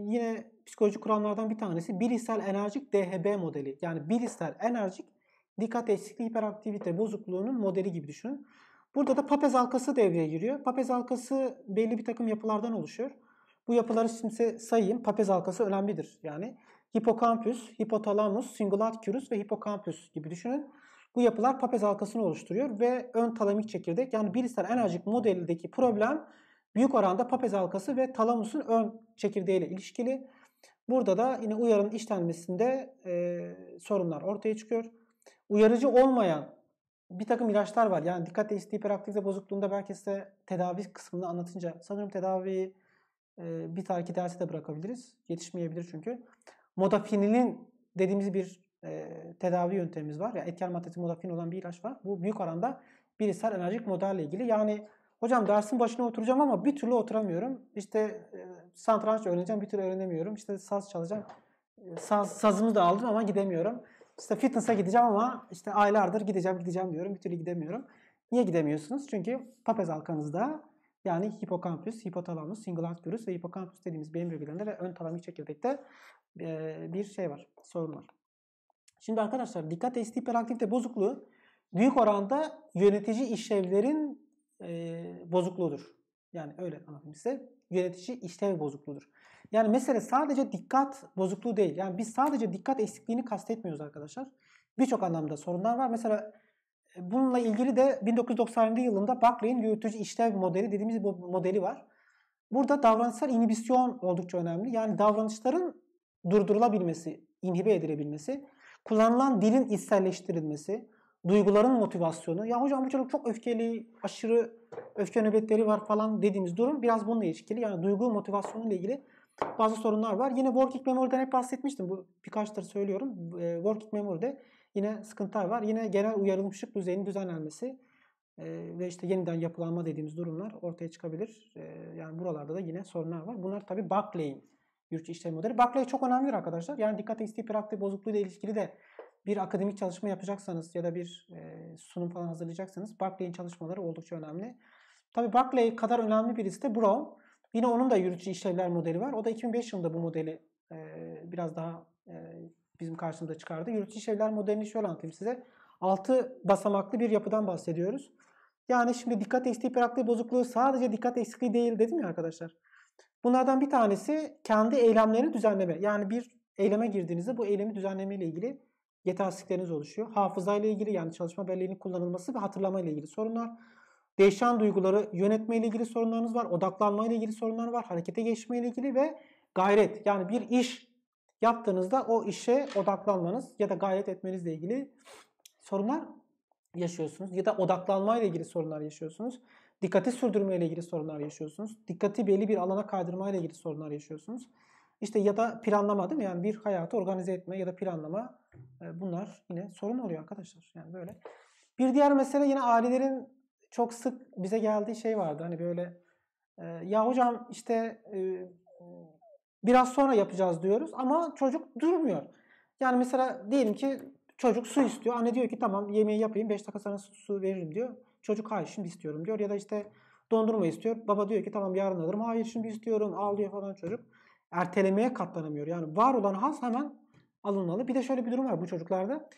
yine psikoloji kuramlardan bir tanesi bilişsel enerjik DHB modeli. Yani bilişsel enerjik dikkat eksikliği hiperaktivite bozukluğunun modeli gibi düşünün. Burada da papez halkası devreye giriyor. Papez halkası belli bir takım yapılardan oluşuyor. Bu yapıları şimdi sayayım. Papez halkası önemlidir. Yani hipokampüs, hipotalamus, cingulate ve hipokampüs gibi düşünün. Bu yapılar papez halkasını oluşturuyor ve ön talamik çekirdek yani bilişsel enerjik modeldeki problem büyük oranda papez halkası ve talamusun ön çekirdeğiyle ilişkili. Burada da yine uyarının işlenmesinde e, sorunlar ortaya çıkıyor. Uyarıcı olmayan bir takım ilaçlar var. Yani dikkat eksikliği hiperaktivite bozukluğunda belki size tedavi kısmını anlatınca sanırım tedaviyi e, bir tarihi dersi de bırakabiliriz. Yetişmeyebilir çünkü. Modafinilin dediğimiz bir e, tedavi yöntemimiz var. Yani etken maddesi modafin olan bir ilaç var. Bu büyük oranda bilişsel enerjik modelle ilgili. Yani hocam dersin başına oturacağım ama bir türlü oturamıyorum. İşte e, satranç öğreneceğim bir türlü öğrenemiyorum. İşte saz çalacağım. E, saz, sazımı da aldım ama gidemiyorum. İşte fitness'a gideceğim ama işte aylardır gideceğim gideceğim diyorum. Bir türlü gidemiyorum. Niye gidemiyorsunuz? Çünkü papez halkanızda yani hipokampüs, hipotalamus, singulatus ve hipokampüs dediğimiz beyin bölgelerinde ve ön talamik çekirdekte bir şey var, sorun var. Şimdi arkadaşlar dikkat eksikliği hiperaktivite bozukluğu büyük oranda yönetici işlevlerin e, bozukluğudur. Yani öyle anlatayım size. Yönetici işlev bozukluğudur. Yani mesele sadece dikkat bozukluğu değil. Yani biz sadece dikkat eksikliğini kastetmiyoruz arkadaşlar. Birçok anlamda sorunlar var. Mesela bununla ilgili de 1997 yılında Buckley'in yürütücü işlev modeli dediğimiz bir modeli var. Burada davranışsal inhibisyon oldukça önemli. Yani davranışların durdurulabilmesi, inhibe edilebilmesi, kullanılan dilin içselleştirilmesi, duyguların motivasyonu. Ya hocam bu çocuk çok öfkeli, aşırı öfke nöbetleri var falan dediğimiz durum biraz bununla ilişkili. Yani duygu motivasyonu ile ilgili bazı sorunlar var. Yine working memory'den hep bahsetmiştim. Bu birkaçtır söylüyorum. E, working memory'de yine sıkıntılar var. Yine genel uyarılmışlık düzeyinin düzenlenmesi e, ve işte yeniden yapılanma dediğimiz durumlar ortaya çıkabilir. E, yani buralarda da yine sorunlar var. Bunlar tabii Buckley'in yurt işlem modeli. Buckley çok önemli arkadaşlar. Yani dikkat eksikliği hiperaktif bozukluğu ile ilgili de bir akademik çalışma yapacaksanız ya da bir e, sunum falan hazırlayacaksanız Buckley'in çalışmaları oldukça önemli. Tabii Buckley kadar önemli birisi de Brown. Yine onun da yürütücü işlevler modeli var. O da 2005 yılında bu modeli e, biraz daha e, bizim karşımıza çıkardı. Yürütücü işlevler modelini şöyle anlatayım size. 6 basamaklı bir yapıdan bahsediyoruz. Yani şimdi dikkat eksikliği hiperaktif bozukluğu sadece dikkat eksikliği değil dedim ya arkadaşlar. Bunlardan bir tanesi kendi eylemlerini düzenleme. Yani bir eyleme girdiğinizde bu eylemi düzenleme ile ilgili yetersizlikleriniz oluşuyor. Hafıza ile ilgili yani çalışma belleğinin kullanılması ve hatırlama ile ilgili sorunlar. Değişen duyguları yönetme ile ilgili sorunlarınız var. Odaklanma ile ilgili sorunlar var. Harekete geçme ile ilgili ve gayret. Yani bir iş yaptığınızda o işe odaklanmanız ya da gayret etmenizle ilgili sorunlar yaşıyorsunuz. Ya da odaklanma ile ilgili sorunlar yaşıyorsunuz. Dikkati sürdürme ile ilgili sorunlar yaşıyorsunuz. Dikkati belli bir alana kaydırma ile ilgili sorunlar yaşıyorsunuz. İşte ya da planlama değil mi? Yani bir hayatı organize etme ya da planlama e, bunlar yine sorun oluyor arkadaşlar. Yani böyle. Bir diğer mesele yine ailelerin çok sık bize geldiği şey vardı. Hani böyle e, ya hocam işte e, biraz sonra yapacağız diyoruz ama çocuk durmuyor. Yani mesela diyelim ki çocuk su istiyor. Anne diyor ki tamam yemeği yapayım 5 dakika sonra su veririm diyor. Çocuk hayır şimdi istiyorum diyor. Ya da işte dondurma istiyor. Baba diyor ki tamam yarın alırım. Hayır şimdi istiyorum. Ağlıyor falan çocuk. Ertelemeye katlanamıyor. Yani var olan haz hemen alınmalı. Bir de şöyle bir durum var bu çocuklarda.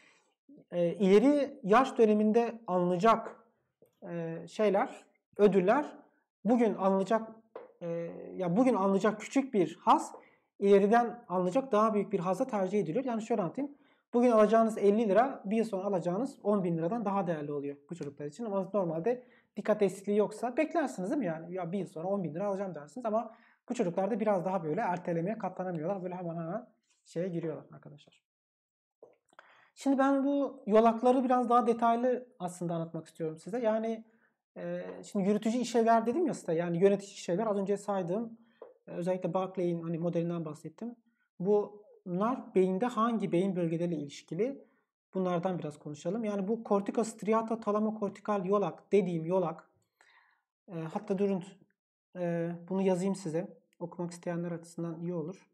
E, ileri yaş döneminde alınacak e, şeyler, ödüller bugün alınacak e, ya bugün alınacak küçük bir haz ileriden alınacak daha büyük bir haza tercih ediliyor. Yani şöyle anlatayım. Bugün alacağınız 50 lira bir yıl sonra alacağınız 10 bin liradan daha değerli oluyor bu çocuklar için. Ama normalde dikkat eksikliği yoksa beklersiniz değil mi yani? Ya bir yıl sonra 10 bin lira alacağım dersiniz ama bu çocuklarda biraz daha böyle ertelemeye katlanamıyorlar. Böyle hemen hemen şeye giriyorlar arkadaşlar. Şimdi ben bu yolakları biraz daha detaylı aslında anlatmak istiyorum size. Yani şimdi yürütücü işlevler dedim ya size. Yani yönetici işlevler az önce saydığım özellikle Barclay'in hani modelinden bahsettim. Bunlar beyinde hangi beyin bölgeleriyle ilişkili? Bunlardan biraz konuşalım. Yani bu kortikostriata talamokortikal yolak dediğim yolak e, hatta durun e, bunu yazayım size. Okumak isteyenler açısından iyi olur.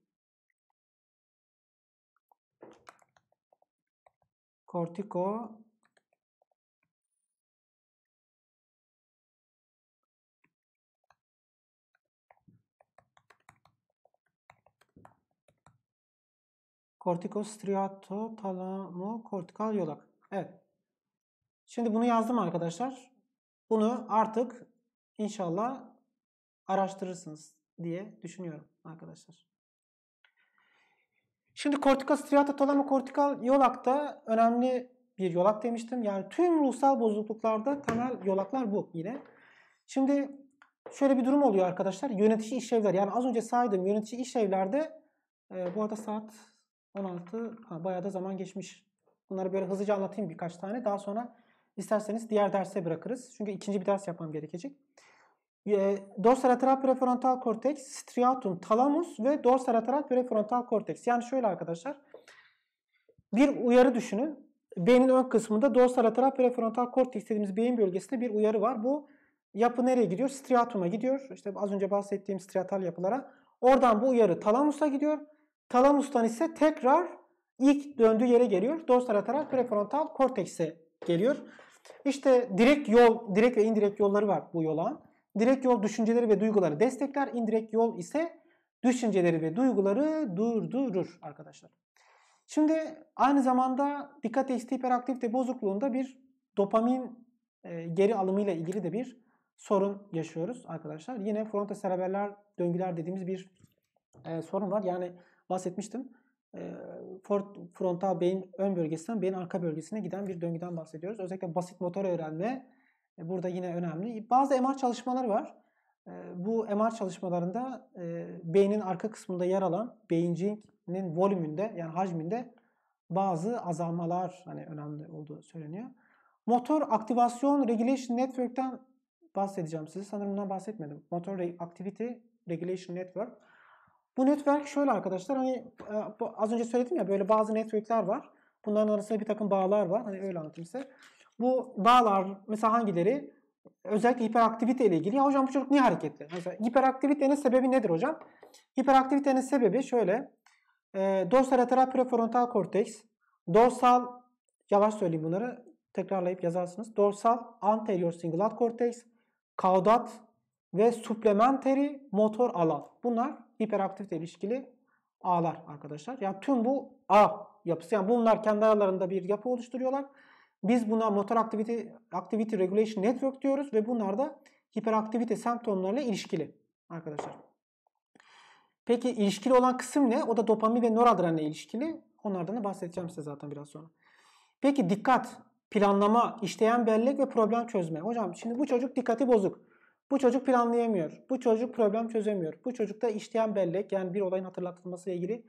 Kortiko kortikostriato talamo kortikal yolak. Evet. Şimdi bunu yazdım arkadaşlar. Bunu artık inşallah araştırırsınız diye düşünüyorum arkadaşlar. Şimdi kortikal striata talamo kortikal yolakta önemli bir yolak demiştim. Yani tüm ruhsal bozukluklarda temel yolaklar bu yine. Şimdi şöyle bir durum oluyor arkadaşlar. Yönetici işlevler yani az önce saydığım yönetici işlevlerde e, bu arada saat 16 ha, bayağı da zaman geçmiş. Bunları böyle hızlıca anlatayım birkaç tane. Daha sonra isterseniz diğer derse bırakırız. Çünkü ikinci bir ders yapmam gerekecek. E, dorsolateral prefrontal korteks, striatum, talamus ve dorsolateral prefrontal korteks. Yani şöyle arkadaşlar. Bir uyarı düşünün. Beynin ön kısmında dorsolateral prefrontal korteks dediğimiz beyin bölgesinde bir uyarı var. Bu yapı nereye gidiyor? Striatuma gidiyor. İşte az önce bahsettiğim striatal yapılara. Oradan bu uyarı talamusa gidiyor. Talamustan ise tekrar ilk döndüğü yere geliyor. Dorsolateral prefrontal kortekse geliyor. İşte direkt yol, direkt ve indirekt yolları var bu yola. Direkt yol düşünceleri ve duyguları destekler. İndirekt yol ise düşünceleri ve duyguları durdurur arkadaşlar. Şimdi aynı zamanda dikkat eksikliği hiperaktivite bozukluğunda bir dopamin e, geri alımıyla ilgili de bir sorun yaşıyoruz arkadaşlar. Yine frontoserebeller döngüler dediğimiz bir e, sorun var. Yani bahsetmiştim. E, frontal beyin ön bölgesinden beyin arka bölgesine giden bir döngüden bahsediyoruz. Özellikle basit motor öğrenme e, burada yine önemli. Bazı MR çalışmaları var. E, bu MR çalışmalarında e, beynin arka kısmında yer alan beyincinin volümünde yani hacminde bazı azalmalar hani önemli olduğu söyleniyor. Motor aktivasyon regulation network'ten bahsedeceğim size. Sanırım bundan bahsetmedim. Motor Activity Regulation Network. Bu network şöyle arkadaşlar hani az önce söyledim ya böyle bazı networkler var. Bunların arasında bir takım bağlar var. Hani öyle anlatayım size. Bu bağlar mesela hangileri? Özellikle hiperaktivite ile ilgili. Ya hocam bu çocuk niye hareketli? Mesela hiperaktivitenin sebebi nedir hocam? Hiperaktivitenin sebebi şöyle. E, dorsolateral prefrontal korteks, dorsal, yavaş söyleyeyim bunları, tekrarlayıp yazarsınız. Dorsal anterior cingulate cortex, kaudat ve supplementary motor alan. Bunlar hiperaktivite ilişkili ağlar arkadaşlar. Yani tüm bu ağ yapısı. Yani bunlar kendi aralarında bir yapı oluşturuyorlar. Biz buna motor activity, activity regulation network diyoruz ve bunlar da hiperaktivite semptomlarıyla ilişkili arkadaşlar. Peki ilişkili olan kısım ne? O da dopamin ve noradrenaline ilişkili. Onlardan da bahsedeceğim size zaten biraz sonra. Peki dikkat, planlama, işleyen bellek ve problem çözme. Hocam şimdi bu çocuk dikkati bozuk. Bu çocuk planlayamıyor. Bu çocuk problem çözemiyor. Bu çocukta işleyen bellek yani bir olayın hatırlatılması ile ilgili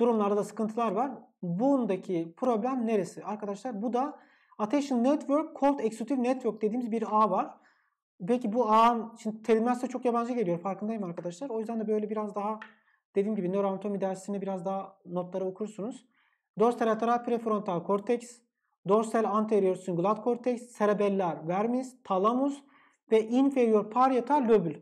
durumlarda da sıkıntılar var. Bundaki problem neresi? Arkadaşlar bu da Attention Network Cold Executive Network dediğimiz bir ağ var. Peki bu ağın, şimdi terimler çok yabancı geliyor farkındayım arkadaşlar. O yüzden de böyle biraz daha dediğim gibi nöroanatomi dersini biraz daha notları okursunuz. Dorsolateral prefrontal cortex, dorsal anterior cingulate cortex, cerebellar vermis, talamus ve inferior parietal lobül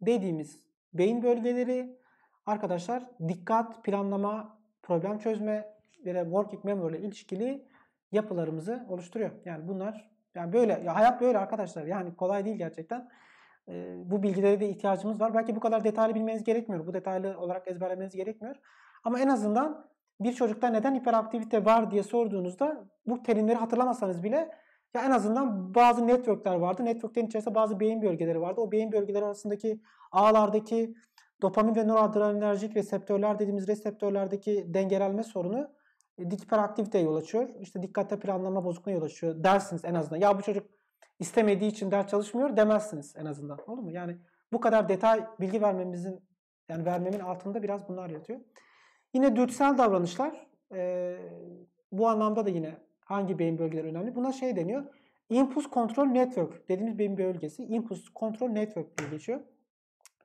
dediğimiz beyin bölgeleri arkadaşlar dikkat, planlama, problem çözme ve working memory ile ilişkili yapılarımızı oluşturuyor. Yani bunlar yani böyle ya hayat böyle arkadaşlar. Yani kolay değil gerçekten. Ee, bu bilgilere de ihtiyacımız var. Belki bu kadar detaylı bilmeniz gerekmiyor. Bu detaylı olarak ezberlemeniz gerekmiyor. Ama en azından bir çocukta neden hiperaktivite var diye sorduğunuzda bu terimleri hatırlamasanız bile ya en azından bazı networkler vardı. Networklerin içerisinde bazı beyin bölgeleri vardı. O beyin bölgeleri arasındaki ağlardaki dopamin ve noradrenaljinik reseptörler dediğimiz reseptörlerdeki dengelenme sorunu e, hiperaktiviteye yol açıyor. İşte dikkatte planlama bozukluğuna yol açıyor dersiniz en azından. Ya bu çocuk istemediği için ders çalışmıyor demezsiniz en azından. Olur mu? Yani bu kadar detay bilgi vermemizin yani vermemin altında biraz bunlar yatıyor. Yine dürtüsel davranışlar e, bu anlamda da yine hangi beyin bölgeleri önemli? Buna şey deniyor. Impulse Control Network dediğimiz beyin bölgesi Impulse Control Network diye geçiyor.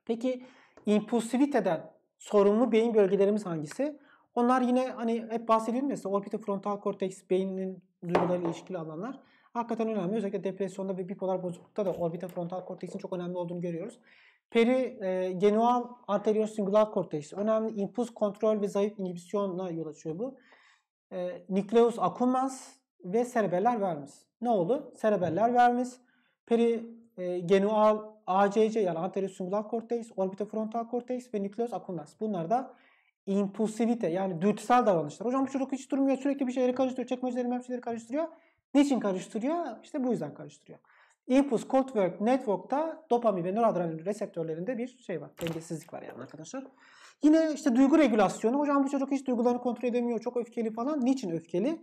Peki impulsiviteden sorumlu beyin bölgelerimiz hangisi? Onlar yine hani hep bahsedilmiyor mesela orbitofrontal korteks beynin duygularıyla ilişkili alanlar. Hakikaten önemli. Özellikle depresyonda ve bipolar bozuklukta da orbitofrontal korteksin çok önemli olduğunu görüyoruz. Peri e, genual anterior cingulate korteks önemli impuls kontrol ve zayıf inhibisyonla yol açıyor bu. E, nucleus accumbens ve cerebeller vermis. Ne oldu? Cerebeller vermis, peri e, genual ACC yani anterior cingulate korteks, orbitofrontal korteks ve nucleus accumbens. Bunlar da impulsivite yani dürtüsel davranışlar. Hocam bu çocuk hiç durmuyor sürekli bir şeyleri karıştırıyor. Çekmeceleri memşileri karıştırıyor. Niçin karıştırıyor? İşte bu yüzden karıştırıyor. Impulse cold work network'ta dopamin ve noradrenalin reseptörlerinde bir şey var. Dengesizlik var yani arkadaşlar. Yine işte duygu regülasyonu. Hocam bu çocuk hiç duygularını kontrol edemiyor. Çok öfkeli falan. Niçin öfkeli?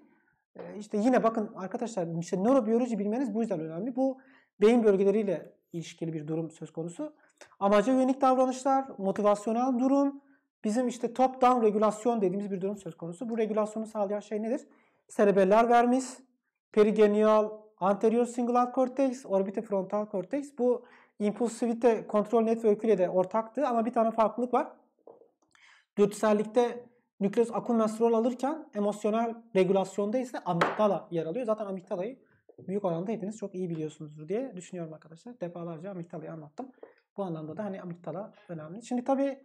Ee, işte yine bakın arkadaşlar işte nörobiyoloji bilmeniz bu yüzden önemli. Bu beyin bölgeleriyle ilişkili bir durum söz konusu. Amaca yönelik davranışlar, motivasyonel durum, bizim işte top down regülasyon dediğimiz bir durum söz konusu. Bu regülasyonu sağlayan şey nedir? Cerebellar vermis, perigenial, anterior cingulate cortex, orbitofrontal cortex. Bu impulsivite kontrol network'üyle de ortaktı ama bir tane farklılık var. Dürtüsellikte nükleus accumbens rol alırken emosyonel regülasyonda ise amigdala yer alıyor. Zaten amigdalayı büyük oranda hepiniz çok iyi biliyorsunuzdur diye düşünüyorum arkadaşlar. Defalarca amigdalayı anlattım. Bu anlamda da hani amigdala önemli. Şimdi tabii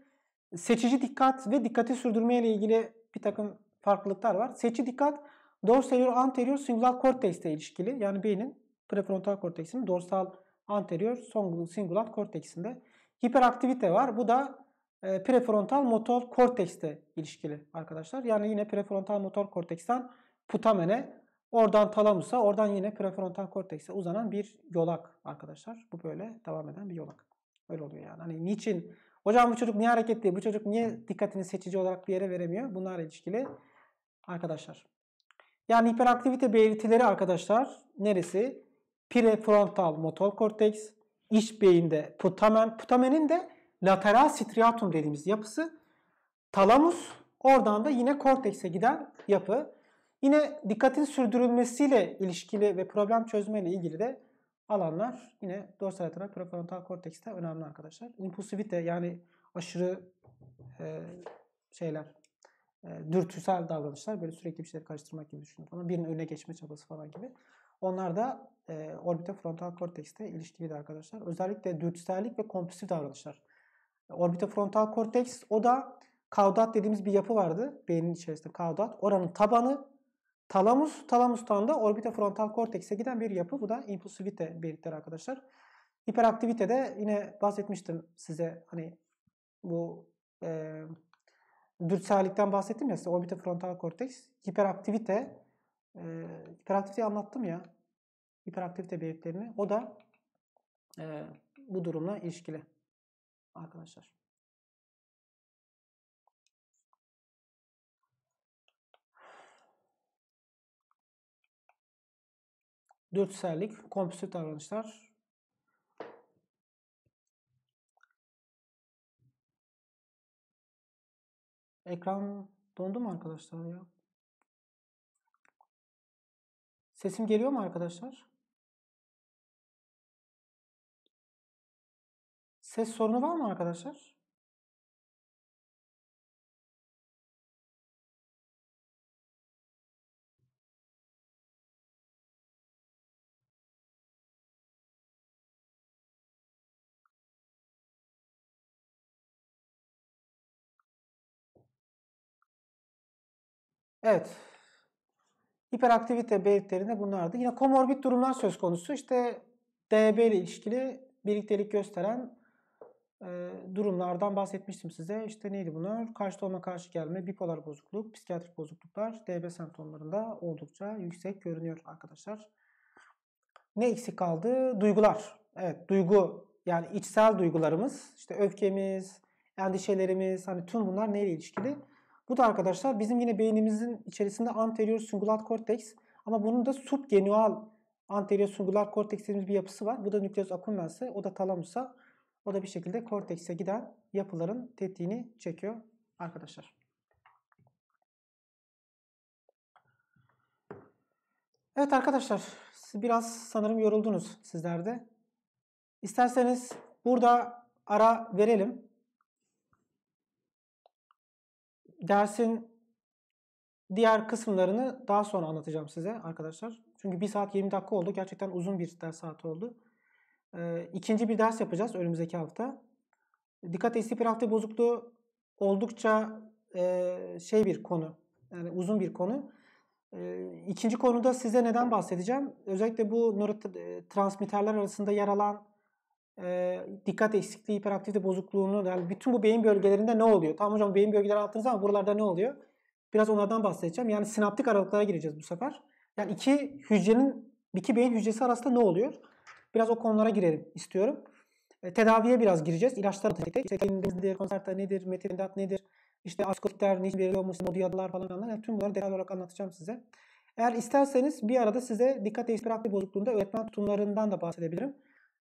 seçici dikkat ve dikkati sürdürmeye ile ilgili bir takım farklılıklar var. Seçici dikkat dorsal anterior singular cortex ile ilişkili. Yani beynin prefrontal korteksinin dorsal anterior singular korteksinde. Hiperaktivite var. Bu da e, prefrontal motor kortekste ilişkili arkadaşlar. Yani yine prefrontal motor korteksten putamene, oradan talamusa, oradan yine prefrontal kortekse uzanan bir yolak arkadaşlar. Bu böyle devam eden bir yolak. Öyle oluyor yani. Hani niçin hocam bu çocuk niye hareketli? Bu çocuk niye dikkatini seçici olarak bir yere veremiyor? Bunlarla ilişkili arkadaşlar. Yani hiperaktivite belirtileri arkadaşlar neresi? Prefrontal motor korteks, iç beyinde putamen. Putamenin de lateral striatum dediğimiz yapısı. Talamus, oradan da yine kortekse giden yapı. Yine dikkatin sürdürülmesiyle ilişkili ve problem çözmeyle ilgili de alanlar yine dorsolateral prefrontal kortekste önemli arkadaşlar. Impulsivite yani aşırı e, şeyler, e, dürtüsel davranışlar böyle sürekli bir şeyleri karıştırmak gibi düşünün falan. Birinin önüne geçme çabası falan gibi. Onlar da e, orbitofrontal kortekste ilişkiliydi arkadaşlar. Özellikle dürtüsellik ve kompulsif davranışlar. Orbitofrontal korteks o da kaudat dediğimiz bir yapı vardı beynin içerisinde kaudat. Oranın tabanı Talamus, talamustan da orbitofrontal kortekse giden bir yapı. Bu da impulsivite belirtileri arkadaşlar. Hiperaktivitede yine bahsetmiştim size hani bu e, dürtüsellikten bahsettim ya size orbitofrontal korteks. Hiperaktivite e, hiperaktiviteyi anlattım ya. Hiperaktivite belirtilerini. O da e, bu durumla ilişkili arkadaşlar. Dürtüsellik, kompulsif davranışlar. Ekran dondu mu arkadaşlar ya? Sesim geliyor mu arkadaşlar? Ses sorunu var mı arkadaşlar? Evet. Hiperaktivite belirtilerinde bunlardı. Yine komorbid durumlar söz konusu. İşte DB ile ilişkili birliktelik gösteren e, durumlardan bahsetmiştim size. İşte neydi bunlar? Karşıt olma karşı gelme, bipolar bozukluk, psikiyatrik bozukluklar DB semptomlarında oldukça yüksek görünüyor arkadaşlar. Ne eksik kaldı? Duygular. Evet, duygu yani içsel duygularımız, işte öfkemiz, endişelerimiz, hani tüm bunlar neyle ilişkili? Bu da arkadaşlar bizim yine beynimizin içerisinde anterior cingulate cortex ama bunun da subgenual anterior cingulate cortex dediğimiz bir yapısı var. Bu da nucleus accumbens'e, o da talamusa, o da bir şekilde kortekse giden yapıların tetiğini çekiyor arkadaşlar. Evet arkadaşlar, biraz sanırım yoruldunuz sizler de. İsterseniz burada ara verelim. Dersin diğer kısımlarını daha sonra anlatacağım size arkadaşlar. Çünkü 1 saat 20 dakika oldu. Gerçekten uzun bir ders saati oldu. Ee, ikinci bir ders yapacağız önümüzdeki hafta. Dikkat eksikliği hiperaktif bozukluğu oldukça e, şey bir konu. Yani uzun bir konu. E, ikinci konuda size neden bahsedeceğim? Özellikle bu nörotransmitterler arasında yer alan e, dikkat eksikliği, hiperaktivite bozukluğunu yani bütün bu beyin bölgelerinde ne oluyor? Tamam hocam beyin bölgeleri attınız ama buralarda ne oluyor? Biraz onlardan bahsedeceğim. Yani sinaptik aralıklara gireceğiz bu sefer. Yani iki hücrenin, iki beyin hücresi arasında ne oluyor? Biraz o konulara girelim istiyorum. E, tedaviye biraz gireceğiz. İlaçlar tek tek. nedir, konserta nedir, metilindat nedir, işte askolikler, niçin veriliyor mu, modiyadalar falan filan. Yani tüm bunları detaylı olarak anlatacağım size. Eğer isterseniz bir arada size dikkat ekstraktif bozukluğunda öğretmen tutumlarından da bahsedebilirim.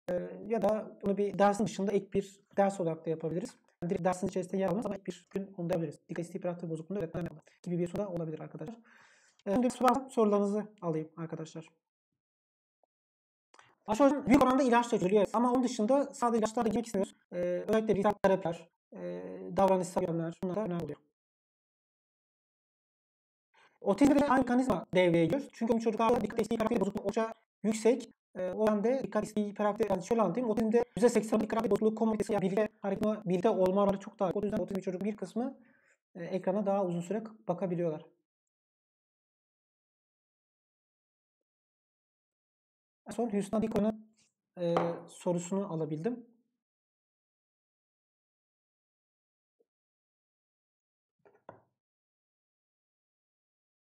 Ee, ya da bunu bir dersin dışında ek bir ders olarak da yapabiliriz. Yani dersin içerisinde yer almaz ama ek bir gün onu da yapabiliriz. Dikkat ekstraktif bozukluğunda öğretmen gibi bir soru olabilir arkadaşlar. Ee, şimdi sorularınızı alayım arkadaşlar. Aşırı büyük oranda ilaç çözülüyor ama onun dışında sadece ilaçlarla girmek istemiyoruz. Ee, özellikle rehber terapiler, e, davranışsal yönler bunlar da önemli oluyor. Otizmde de aynı mekanizma devreye giriyor. Çünkü çocuklarda dikkat eksikliği karakteri bozukluğu oldukça yüksek. E, o yönde dikkat eksikliği hiperaktif yani şöyle anlatayım. Otizmde %80 dikkat eksikliği bozukluğu komünitesi yani birlikte hareket birlikte olma oranı çok daha. O yüzden otizm çocuk bir kısmı e, ekrana daha uzun süre bakabiliyorlar. Son Hüsnü Diko'nun e, sorusunu alabildim.